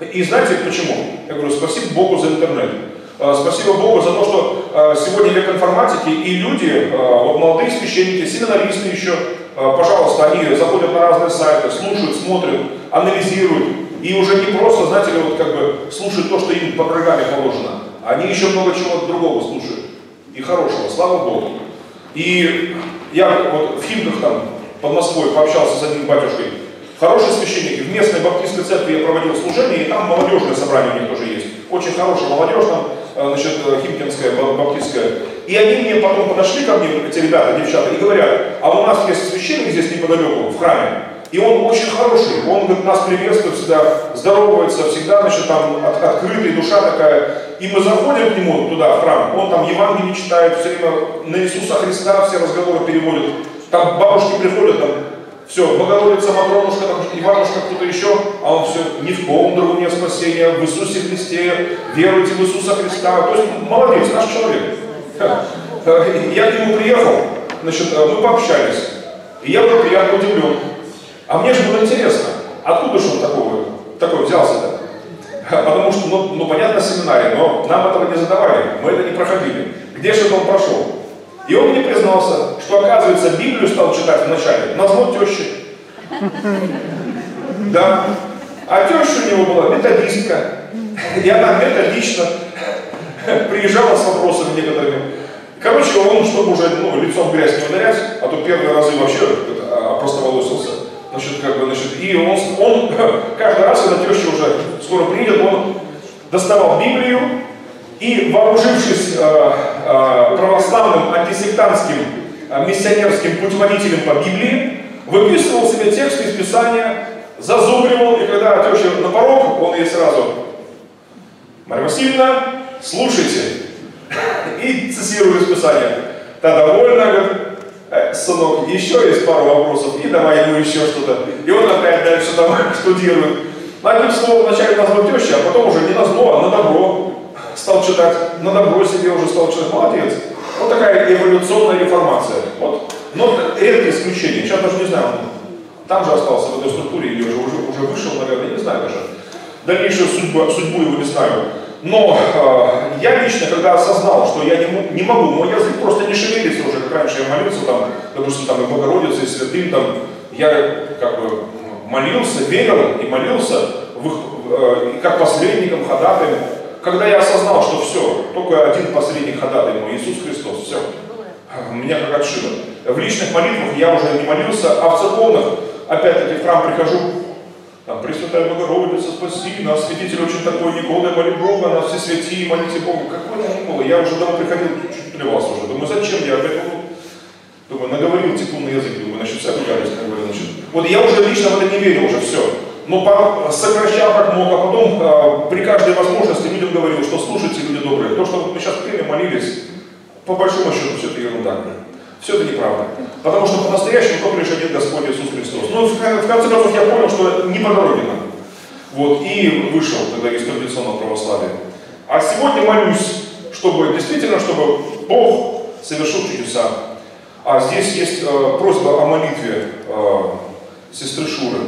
И знаете почему? Я говорю, спасибо Богу за интернет. А, спасибо Богу за то, что а, сегодня век информатики, и люди, а, вот молодые священники, семинаристы еще, пожалуйста, они заходят на разные сайты, слушают, смотрят, анализируют, и уже не просто, знаете ли, вот как бы слушают то, что им по программе положено, они еще много чего другого слушают, и хорошего, слава Богу. И я вот в Химках там под Москвой пообщался с одним батюшкой, хороший священник, в местной баптистской церкви я проводил служение, и там молодежное собрание у них тоже есть. Очень хорошая молодежь там, э, значит, э, химкинская, баптистская. И они мне потом подошли ко мне, эти ребята, девчата, и говорят, а у нас есть священник здесь неподалеку, в храме, и он очень хороший, он говорит, нас приветствует всегда, здоровается, всегда, значит, там от, открытый, душа такая. И мы заходим к нему туда, в храм, он там Евангелие читает, все время на Иисуса Христа все разговоры переводит. Там бабушки приходят, там, все, Богородица, Матронушка, там, Иванушка, кто-то еще, а он все, ни в ком другом нет спасения, в Иисусе Христе, веруйте в Иисуса Христа. То есть, молодец, наш человек. Я к нему приехал, значит, мы пообщались, и я был приятно удивлен. А мне же было интересно, откуда же он такой, такой взялся-то? Потому что, ну, ну понятно, семинарий, но нам этого не задавали, мы это не проходили. Где же он прошел? И он мне признался, что, оказывается, Библию стал читать вначале на зло тещи. Да. А теща у него была методистка. И она методично приезжала с вопросами некоторыми. Короче, он, чтобы уже ну, лицом в грязь не ударять, а то первые разы вообще а, просто волосился, Значит, как бы, значит, и он, он каждый раз, когда теща уже скоро приедет, он доставал Библию и, вооружившись э, э, православным антисектантским э, миссионерским путеводителем по Библии, выписывал себе тексты из Писания, зазубривал, и когда теща на порог, он ей сразу Марья Васильевна, слушайте. И цитирует из Писания. Та довольна, говорит, Э, сынок, еще есть пару вопросов, и давай ему еще что-то. И он опять дальше там штудирует. Одним словом, вначале назвал теща, а потом уже не на зло, а на добро стал читать. На добро себе уже стал читать. Молодец. Вот такая эволюционная реформация. Вот. Но редкое исключение. Сейчас даже не знаю, там же остался в этой структуре или уже, уже, уже вышел, наверное, не знаю даже. Дальнейшую судьбу, судьбу его не знаю. Но э, я лично, когда осознал, что я не, не могу, мой язык просто не шевелится уже, как раньше я молился, там, допустим, там и Богородице, и Святым, там, я как бы молился, верил и молился, в их, э, как посредником, ходатаем. Когда я осознал, что все, только один посредник ходатай мой, Иисус Христос, все, меня как отшило. В личных молитвах я уже не молился, а в церковных, опять-таки, в храм прихожу, там, Пресвятая Богородица, спаси нас, святитель очень такой, Никола, моли Бога, на все святые, молите Бога. Какой там Никола? Я уже домой приходил, чуть плевался уже. Думаю, зачем я опять Думаю, наговорил тепло на язык, думаю, значит, всякую гадость наговорил. Значит. Вот я уже лично в это не верил уже, все. Но по, сокращал как мог, а потом а, при каждой возможности людям говорил, что слушайте, люди добрые, то, что мы сейчас пели, молились, по большому счету все это ерунда. Все это неправда. Потому что по-настоящему только лишь один Господь Иисус Христос. Ну, в конце концов, я понял, что не по. Вот, и вышел тогда из традиционного православия. А сегодня молюсь, чтобы действительно, чтобы Бог совершил чудеса. А здесь есть э, просьба о молитве э, сестры Шуры.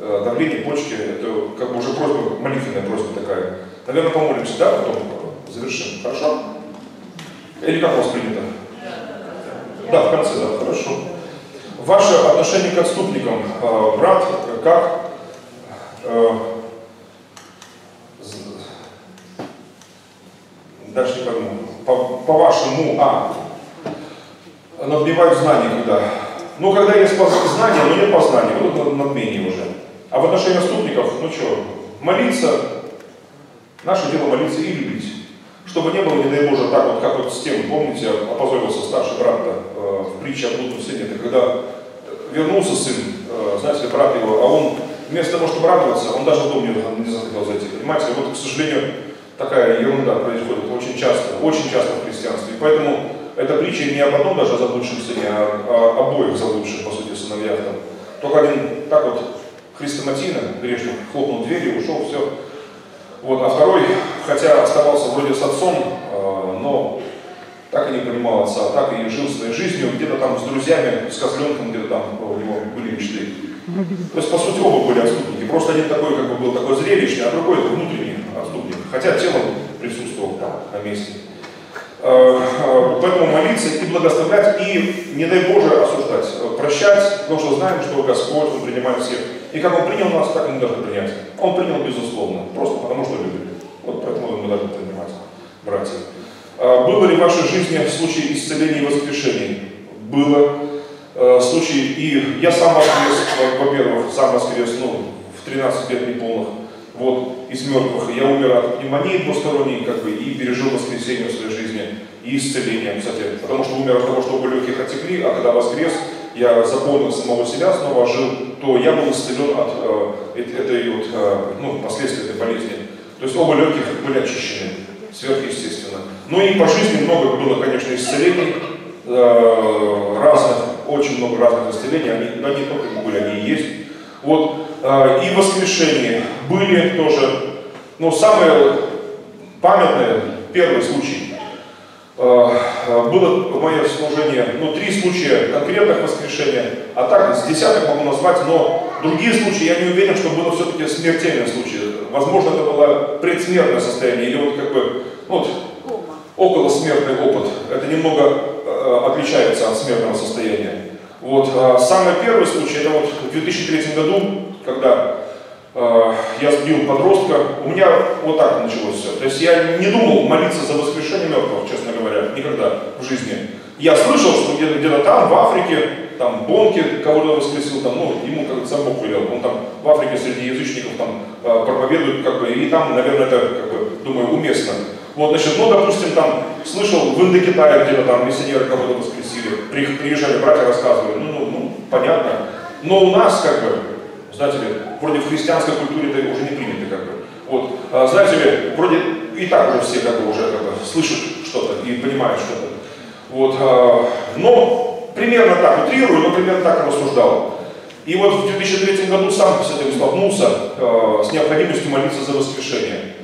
Э, давление почки, это как бы уже просьба, молитвенная просьба такая. Наверное, помолимся, да, потом завершим. Хорошо? Или как у вас принято? Да, в конце, да, хорошо. Ваше отношение к отступникам, э, брат, как э, дальше не пойму, по, по вашему, а, надбивают знания когда? Ну, когда есть знания, но нет познания, вот надмение уже. А в отношении отступников, ну что, молиться, наше дело молиться и любить. Чтобы не было, не дай Боже, так вот, как вот с тем, помните, опозорился старший брат э, в притче о блудном сыне, это когда вернулся сын, э, знаете, брат его, а он вместо того, чтобы радоваться, он даже в дом не, не захотел зайти, понимаете? Вот, к сожалению, такая ерунда происходит очень часто, очень часто в христианстве. И поэтому эта притча не об одном даже заблудшем сыне, а о обоих заблудших, по сути, сыновьях. Там. Только один так вот хрестоматийно, грешник, хлопнул дверью, ушел, все. Вот, а второй, хотя оставался вроде с отцом, э, но так и не понимал отца, так и жил своей жизнью, где-то там с друзьями, с козленком, где-то там у него были мечты. То есть, по сути, оба были отступники. Просто один такой, как бы, был такой зрелищный, а другой это внутренний отступник. Хотя телом присутствовал там, на месте. Э, э, поэтому молиться и благословлять, и, не дай Боже, осуждать, прощать, потому что знаем, что Господь, Он принимает всех. И как Он принял нас, так и мы должны принять. Он принял безусловно, просто потому что любит. Вот поэтому мы должны принимать, братья. Э, было ли в вашей жизни случай исцеления и воскрешения? Было. Случай, и я сам воскрес, во-первых, сам воскрес, ну, в 13 лет неполных вот, из мертвых. Я умер от пневмонии двусторонней, как бы, и пережил воскресение в своей жизни, и исцеление, кстати, потому что умер от того, что оба легких отекли, а когда воскрес, я заполнил самого себя, снова жил, то я был исцелен от э, этой вот, э, ну, последствий этой болезни. То есть оба легких были очищены, сверхъестественно. Ну и по жизни много было, конечно, исцелений, э, разных, очень много разных исцелений, они, они только были, они и есть. Вот, э, и воскрешение были тоже, но самые памятные, первый случай, э, было мое служение, ну, три случая конкретных воскрешения, а так с десяток могу назвать, но другие случаи, я не уверен, что было все-таки смертельный случай. Возможно, это было предсмертное состояние, или вот как бы, ну, вот, около смертный опыт. Это немного э, отличается от смертного состояния. Вот, а самый первый случай, это вот в 2003 году, когда э, я сбил подростка, у меня вот так началось все. То есть я не думал молиться за воскрешение мертвых, честно говоря, никогда в жизни. Я слышал, что где-то где там, в Африке, там Бонки кого-то воскресил, там, ну, ему как сам Бог велел, он там в Африке среди язычников там э, проповедует, как бы, и там, наверное, это, как бы, думаю, уместно. Вот, значит, ну, допустим, там, слышал, в Индокитае где-то там миссионеры кого-то воскресили, приезжали братья, рассказывали, ну, ну, ну, понятно. Но у нас, как бы, знаете ли, вроде в христианской культуре это уже не принято, как бы. Вот, а, знаете ли, вроде и так уже все, как бы, уже, как бы, слышат что-то и понимают что-то. Вот, а, но примерно так, утрирую, но примерно так рассуждал. И вот в 2003 году сам с этим столкнулся, э, с необходимостью молиться за воскрешение.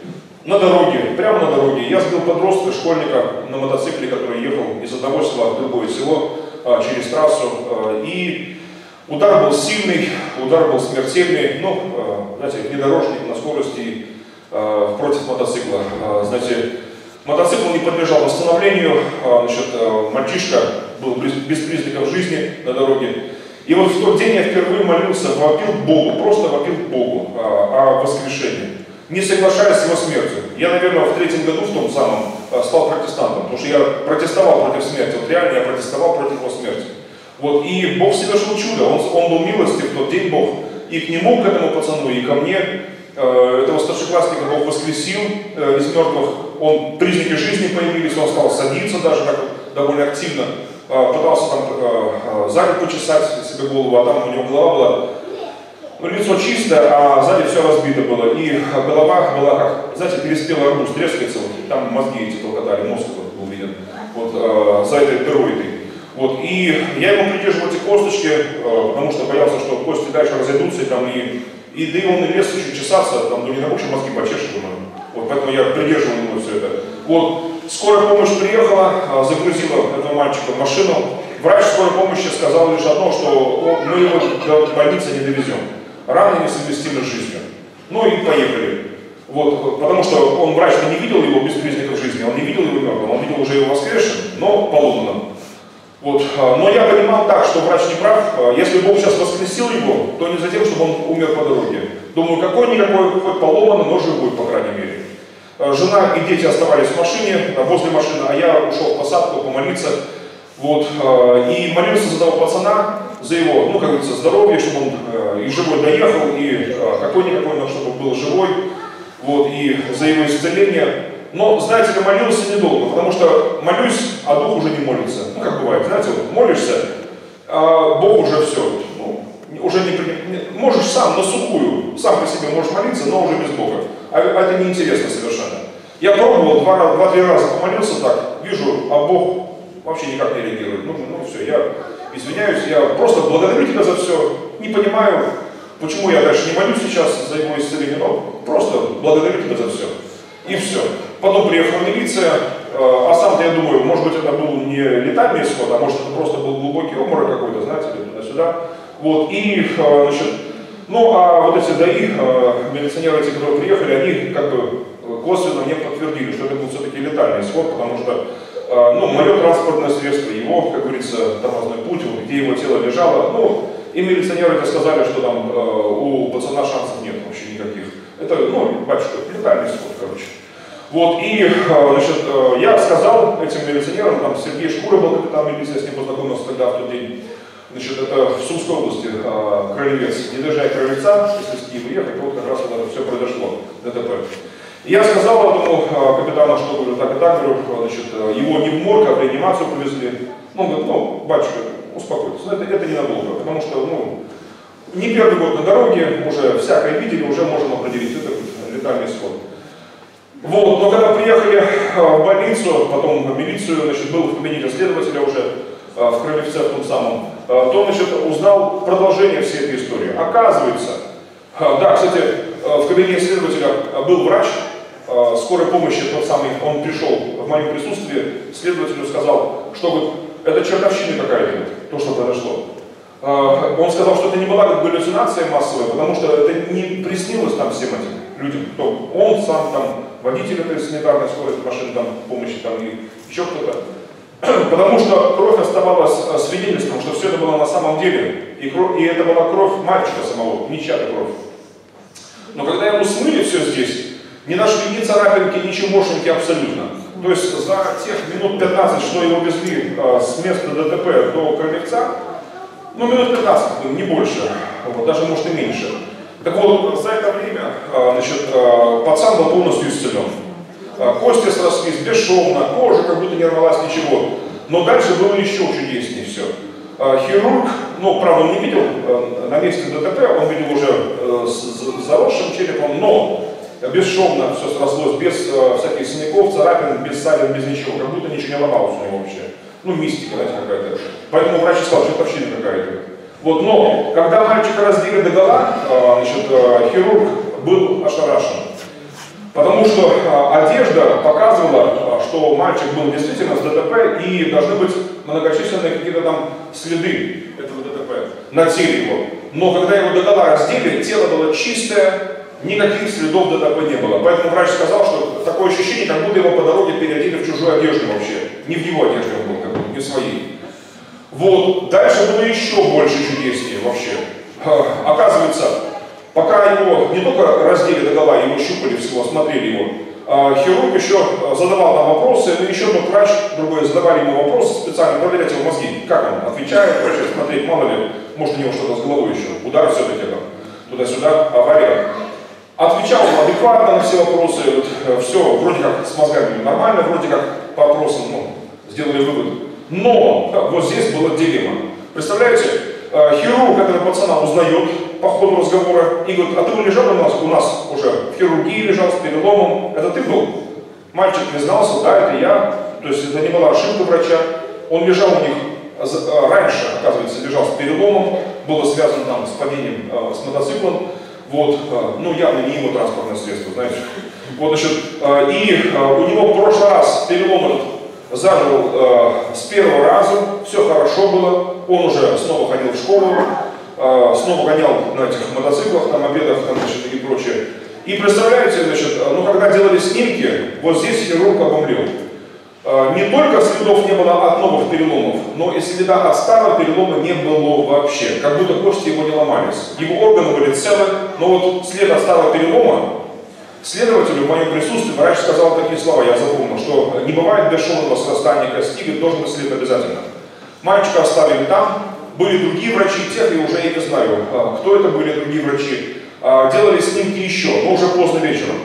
На дороге, прямо на дороге, я сбил подростка, школьника на мотоцикле, который ехал из одного села в другое село а, через трассу. А, и удар был сильный, удар был смертельный. Ну, а, знаете, внедорожник на скорости а, против мотоцикла. А, знаете, мотоцикл не подлежал восстановлению. Значит, мальчишка был без, признаков жизни на дороге. И вот в тот день я впервые молился, вопил Богу, просто вопил Богу о воскрешении не соглашаясь с его смертью. Я, наверное, в третьем году в том самом э, стал протестантом, потому что я протестовал против смерти. Вот реально я протестовал против его смерти. Вот, и Бог совершил чудо, он, он был милостив в тот день, Бог. и к нему, к этому пацану, и ко мне. Э, этого старшеклассника Бог воскресил э, из мертвых. Он, признаки жизни появились, он стал садиться даже так довольно активно. Э, пытался там сзади почесать себе голову, а там у него голова была ну, лицо чистое, а сзади все разбито было. И голова была как, знаете, переспелый арбуз, трескается, вот, там мозги эти толкотали, мозг вот, был виден, вот, э, за этой дырой этой. Вот, и я ему придерживал эти косточки, э, потому что боялся, что кости дальше разойдутся, и там и, и да и он и лес еще чесаться, там, ну не научишь мозги почешешь, думаю. Вот, поэтому я придерживал ему все это. Вот, скорая помощь приехала, э, загрузила этого мальчика в машину. Врач скорой помощи сказал лишь одно, что мы его до больницы не довезем раны несовместимы с жизнью. Ну и поехали. Вот, потому что он врач-то не видел его без признаков жизни, он не видел его мертвым, он видел уже его воскресшим, но поломанным. Вот. А, но я понимал так, что врач не прав. А, если Бог сейчас воскресил его, то не за тем, чтобы он умер по дороге. Думаю, какой-никакой, хоть поломанный, но живой, по крайней мере. А, жена и дети оставались в машине, возле машины, а я ушел в посадку помолиться. Вот, и молился за того пацана, за его, ну, как говорится, здоровье, чтобы он и живой доехал, и какой-никакой, но чтобы был живой, вот, и за его исцеление. Но, знаете ли, молился недолго, потому что молюсь, а дух уже не молится. Ну, как бывает, знаете, вот молишься, а Бог уже все, ну, уже не, не можешь сам на сухую, сам по себе можешь молиться, но уже без Бога. А, а это неинтересно совершенно. Я пробовал два-три раза помолился так, вижу, а Бог вообще никак не реагирует. Ну, ну все, я извиняюсь, я просто благодарю тебя за все, не понимаю, почему я дальше не молюсь сейчас за его исцеление, но просто благодарю тебя за все. И все. Потом приехала милиция, э, а сам-то я думаю, может быть это был не летальный исход, а может это просто был глубокий обморок какой-то, знаете, туда-сюда. Вот, и, э, значит, ну, а вот эти ДАИ, э, милиционеры, эти, которые приехали, они как бы косвенно мне подтвердили, что это был все-таки летальный исход, потому что ну, мое транспортное средство, его, как говорится, тормозной путь, где его тело лежало, ну, и милиционеры это сказали, что там э, у пацана шансов нет вообще никаких. Это, ну, батюшка, летальный исход, короче. Вот, и, э, значит, э, я сказал этим милиционерам, там, Сергей Шкура был капитан милиции, я с ним познакомился тогда в тот день, значит, это в Сумской области, э, не доезжая Кролевца, если с Киева ехать, вот как раз вот это все произошло, ДТП. Я сказал этому э, капитану, что говорю, так и так, говорю, значит, его не в морг, а в реанимацию повезли. Ну, он говорит, ну, батюшка, успокойтесь, это, это ненадолго, потому что, ну, не первый год на дороге, уже всякое видели, уже можем определить, это летальный исход. Вот, но когда приехали э, в больницу, потом в милицию, значит, был в кабинете следователя уже, в Крылевце в том самом, то, значит, узнал продолжение всей этой истории. Оказывается, да, кстати, в кабинете следователя был врач, э, скорой помощи, тот самый, он пришел в моем присутствии, следователю сказал, что говорит, это чертовщина какая-то, то, что произошло. Э, он сказал, что это не была как галлюцинация массовая, потому что это не приснилось там всем этим людям. Кто он сам, там, водитель этой санитарной скорой машины там, помощи там, и еще кто-то. Потому что кровь оставалась э, свидетельством, что все это было на самом деле. И, кровь, и это была кровь мальчика самого, не чья-то кровь. Но когда ему смыли все здесь, не нашли ни царапинки, ни чемошинки абсолютно. То есть за тех минут 15, что его везли э, с места ДТП до Кровевца, ну минут 15, не больше, вот, даже может и меньше. Так вот, за это время э, значит, э, пацан был полностью исцелен. Э, кости срослись бесшовно, кожа как будто не рвалась, ничего. Но дальше было еще чудеснее все. Хирург, ну, правда, он не видел на месте ДТП, он видел уже э, с заросшим черепом, но бесшовно все срослось, без всяких синяков, царапин, без ссадин, без ничего, как будто ничего не ломалось у него вообще. Ну, мистика, знаете, какая-то. Поэтому врач сказал, что это вообще какая-то. Вот, но, когда мальчика раздели до гола, значит, хирург был ошарашен. Потому что а, одежда показывала, что мальчик был действительно с ДТП и должны быть многочисленные какие-то там следы этого ДТП на теле его. Но когда его до гола раздели, тело было чистое, никаких следов ДТП не было. Поэтому врач сказал, что такое ощущение, как будто его по дороге переодели в чужую одежду вообще. Не в его одежде он был, как бы, не в своей. Вот. Дальше было еще больше чудеснее вообще. А, оказывается, Пока его не только раздели до гола, его щупали всего, смотрели его, а хирург еще задавал нам вопросы, и еще тот врач, другой, задавали ему вопросы специально, проверять его мозги. Как он отвечает, вообще смотреть, мало ли, может у него что-то с головой еще, удар все-таки там. туда-сюда, авария. Отвечал он адекватно на все вопросы, вот, э, все вроде как с мозгами нормально, вроде как по вопросам ну, сделали вывод. Но вот здесь была дилемма. Представляете, э, хирург этого пацана узнает по ходу разговора и говорит, а ты лежал у нас, у нас уже в хирургии лежал с переломом, это ты был? Мальчик признался, да, это я, то есть это не была ошибка врача. Он лежал у них э, раньше, оказывается, лежал с переломом, было связано там с падением э, с мотоциклом. Вот, э, ну явно не его транспортное средство, знаете. Вот, значит, э, и э, у него в прошлый раз перелом этот зажил э, с первого раза, все хорошо было, он уже снова ходил в школу, э, снова гонял на этих мотоциклах, там, обедах там, значит, и прочее. И представляете, значит, ну когда делали снимки, вот здесь хирург обомлел. Э, не только следов не было от новых переломов, но и следа от старого перелома не было вообще, как будто кости его не ломались. Его органы были целы, но вот след от старого перелома, следователю в моем присутствии врач сказал такие слова, я запомнил, что не бывает бесшумного срастания кости, ведь должен след обязательно. Мальчика оставили там, были другие врачи, тех я уже я не знаю, э, кто это были другие врачи, э, делали снимки еще, но уже поздно вечером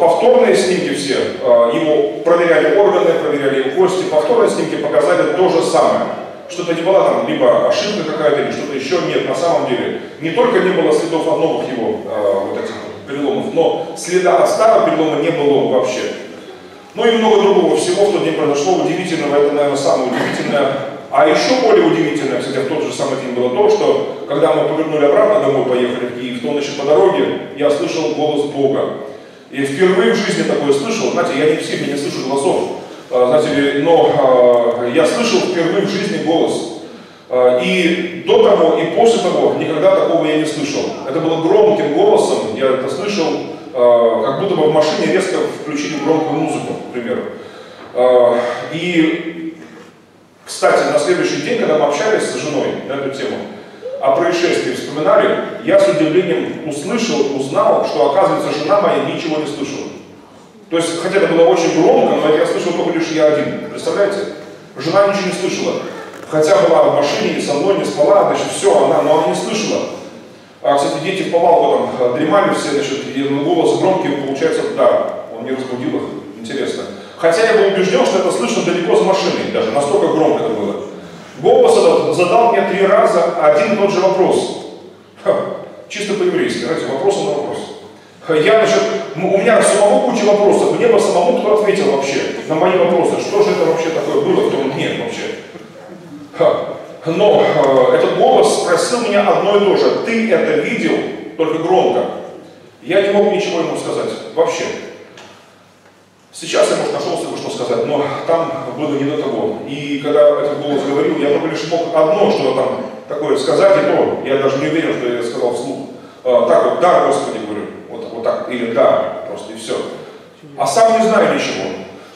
повторные снимки все, а, его проверяли органы, проверяли его кости, повторные снимки показали то же самое. Что это не была там либо ошибка какая-то, или что-то еще. Нет, на самом деле, не только не было следов новых его вот этих переломов, но следа от старого перелома не было вообще. Ну и много другого всего в тот день произошло удивительного, это, наверное, самое удивительное. А еще более удивительное, кстати, в тот же самый день было то, что когда мы повернули обратно домой, поехали в Киев, то значит по дороге я слышал голос Бога. И впервые в жизни такое слышал, знаете, я не сильно не слышу голосов, а, знаете, но а, я слышал впервые в жизни голос. А, и до того, и после того никогда такого я не слышал. Это было громким голосом, я это слышал, как будто бы в машине резко включили громкую музыку, к примеру. И, кстати, на следующий день, когда мы общались с женой на эту тему, о происшествии вспоминали, я с удивлением услышал, узнал, что, оказывается, жена моя ничего не слышала. То есть, хотя это было очень громко, но я слышал только лишь я один. Представляете? Жена ничего не слышала. Хотя была в машине, и со мной не спала, значит, все, она, но она не слышала. А, кстати, дети в повалку там дремали все, значит, и голос громкий, получается, да, он не разбудил их, интересно. Хотя я был убежден, что это слышно далеко за машиной, даже настолько громко это было. Голос этот задал мне три раза один и тот же вопрос. Ха, чисто по-еврейски, знаете, вопрос на вопрос. Я, значит, у меня самого куча вопросов, мне бы самому кто ответил вообще на мои вопросы, что же это вообще такое было в том дне вообще. Но э, этот голос спросил меня одно и то же. Ты это видел, только громко. Я не мог ничего ему сказать вообще. Сейчас я, может, нашел себе что сказать, но там было не до того. И когда этот голос говорил, я только лишь мог одно, что там такое сказать, и то я даже не уверен, что я сказал вслух. А, так вот, да, Господи, говорю, вот, вот так, или да, просто и все. А сам не знаю ничего.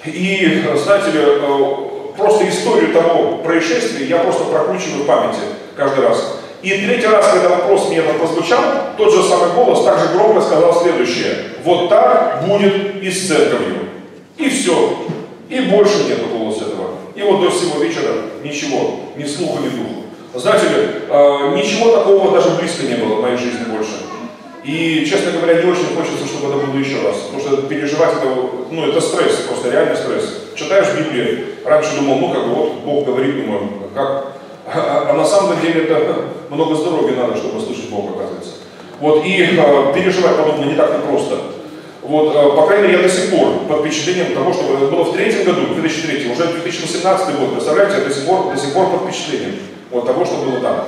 И, знаете ли, э, просто историю того происшествия я просто прокручиваю в памяти каждый раз. И третий раз, когда вопрос мне там прозвучал, тот же самый голос также громко сказал следующее. Вот так будет и с церковью. И все. И больше нет голоса этого. И вот до всего вечера ничего, ни слуха, ни духу. Знаете ли, э, ничего такого даже близко не было в моей жизни больше. И, честно говоря, не очень хочется, чтобы это было еще раз. Потому что переживать это, ну, это стресс, просто реальный стресс. Читаешь Библию, раньше думал, ну, как вот Бог говорит, думаю, как... А, на самом деле это много здоровья надо, чтобы слышать Бога, оказывается. Вот, и э, переживать подобное не так непросто. Вот, э, по крайней мере, я до сих пор под впечатлением того, что было в третьем году, 2003, уже 2018 год, представляете, я до сих пор, до сих пор под впечатлением вот того, что было там,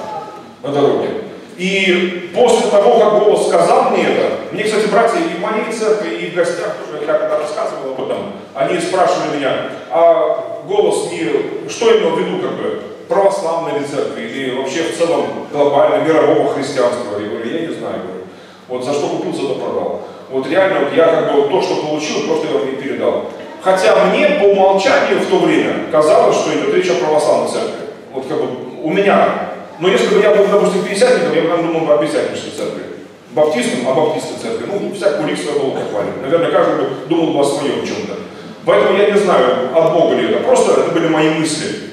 на дороге. И после того, как голос сказал мне это, мне, кстати, братья и в моей церкви, и в гостях тоже, я когда рассказывал об этом, они спрашивали меня, а голос не, что имел в виду, как бы, православной ли церкви, или вообще в целом глобально мирового христианства? Я говорю, я не знаю, говорю. Вот за что купил, за то продал. Вот реально вот я как бы то, что получил, просто я вам не передал. Хотя мне по умолчанию в то время казалось, что идет речь о православной церкви. Вот как бы у меня. Но если бы я был, допустим, пятидесятником, я бы, наверное, думал о пятидесятнической церкви. Баптистом, о баптистской церкви. Ну, всякую лик своего хвалит. Наверное, каждый бы думал бы о своем чем-то. Поэтому я не знаю, от Бога ли это. Просто это были мои мысли.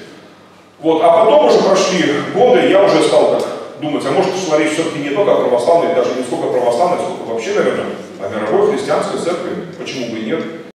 Вот. А потом уже прошли годы, я уже стал как думать, а может речь все-таки не только о православной, даже не сколько православной, сколько вообще, наверное, о мировой христианской церкви, почему бы и нет.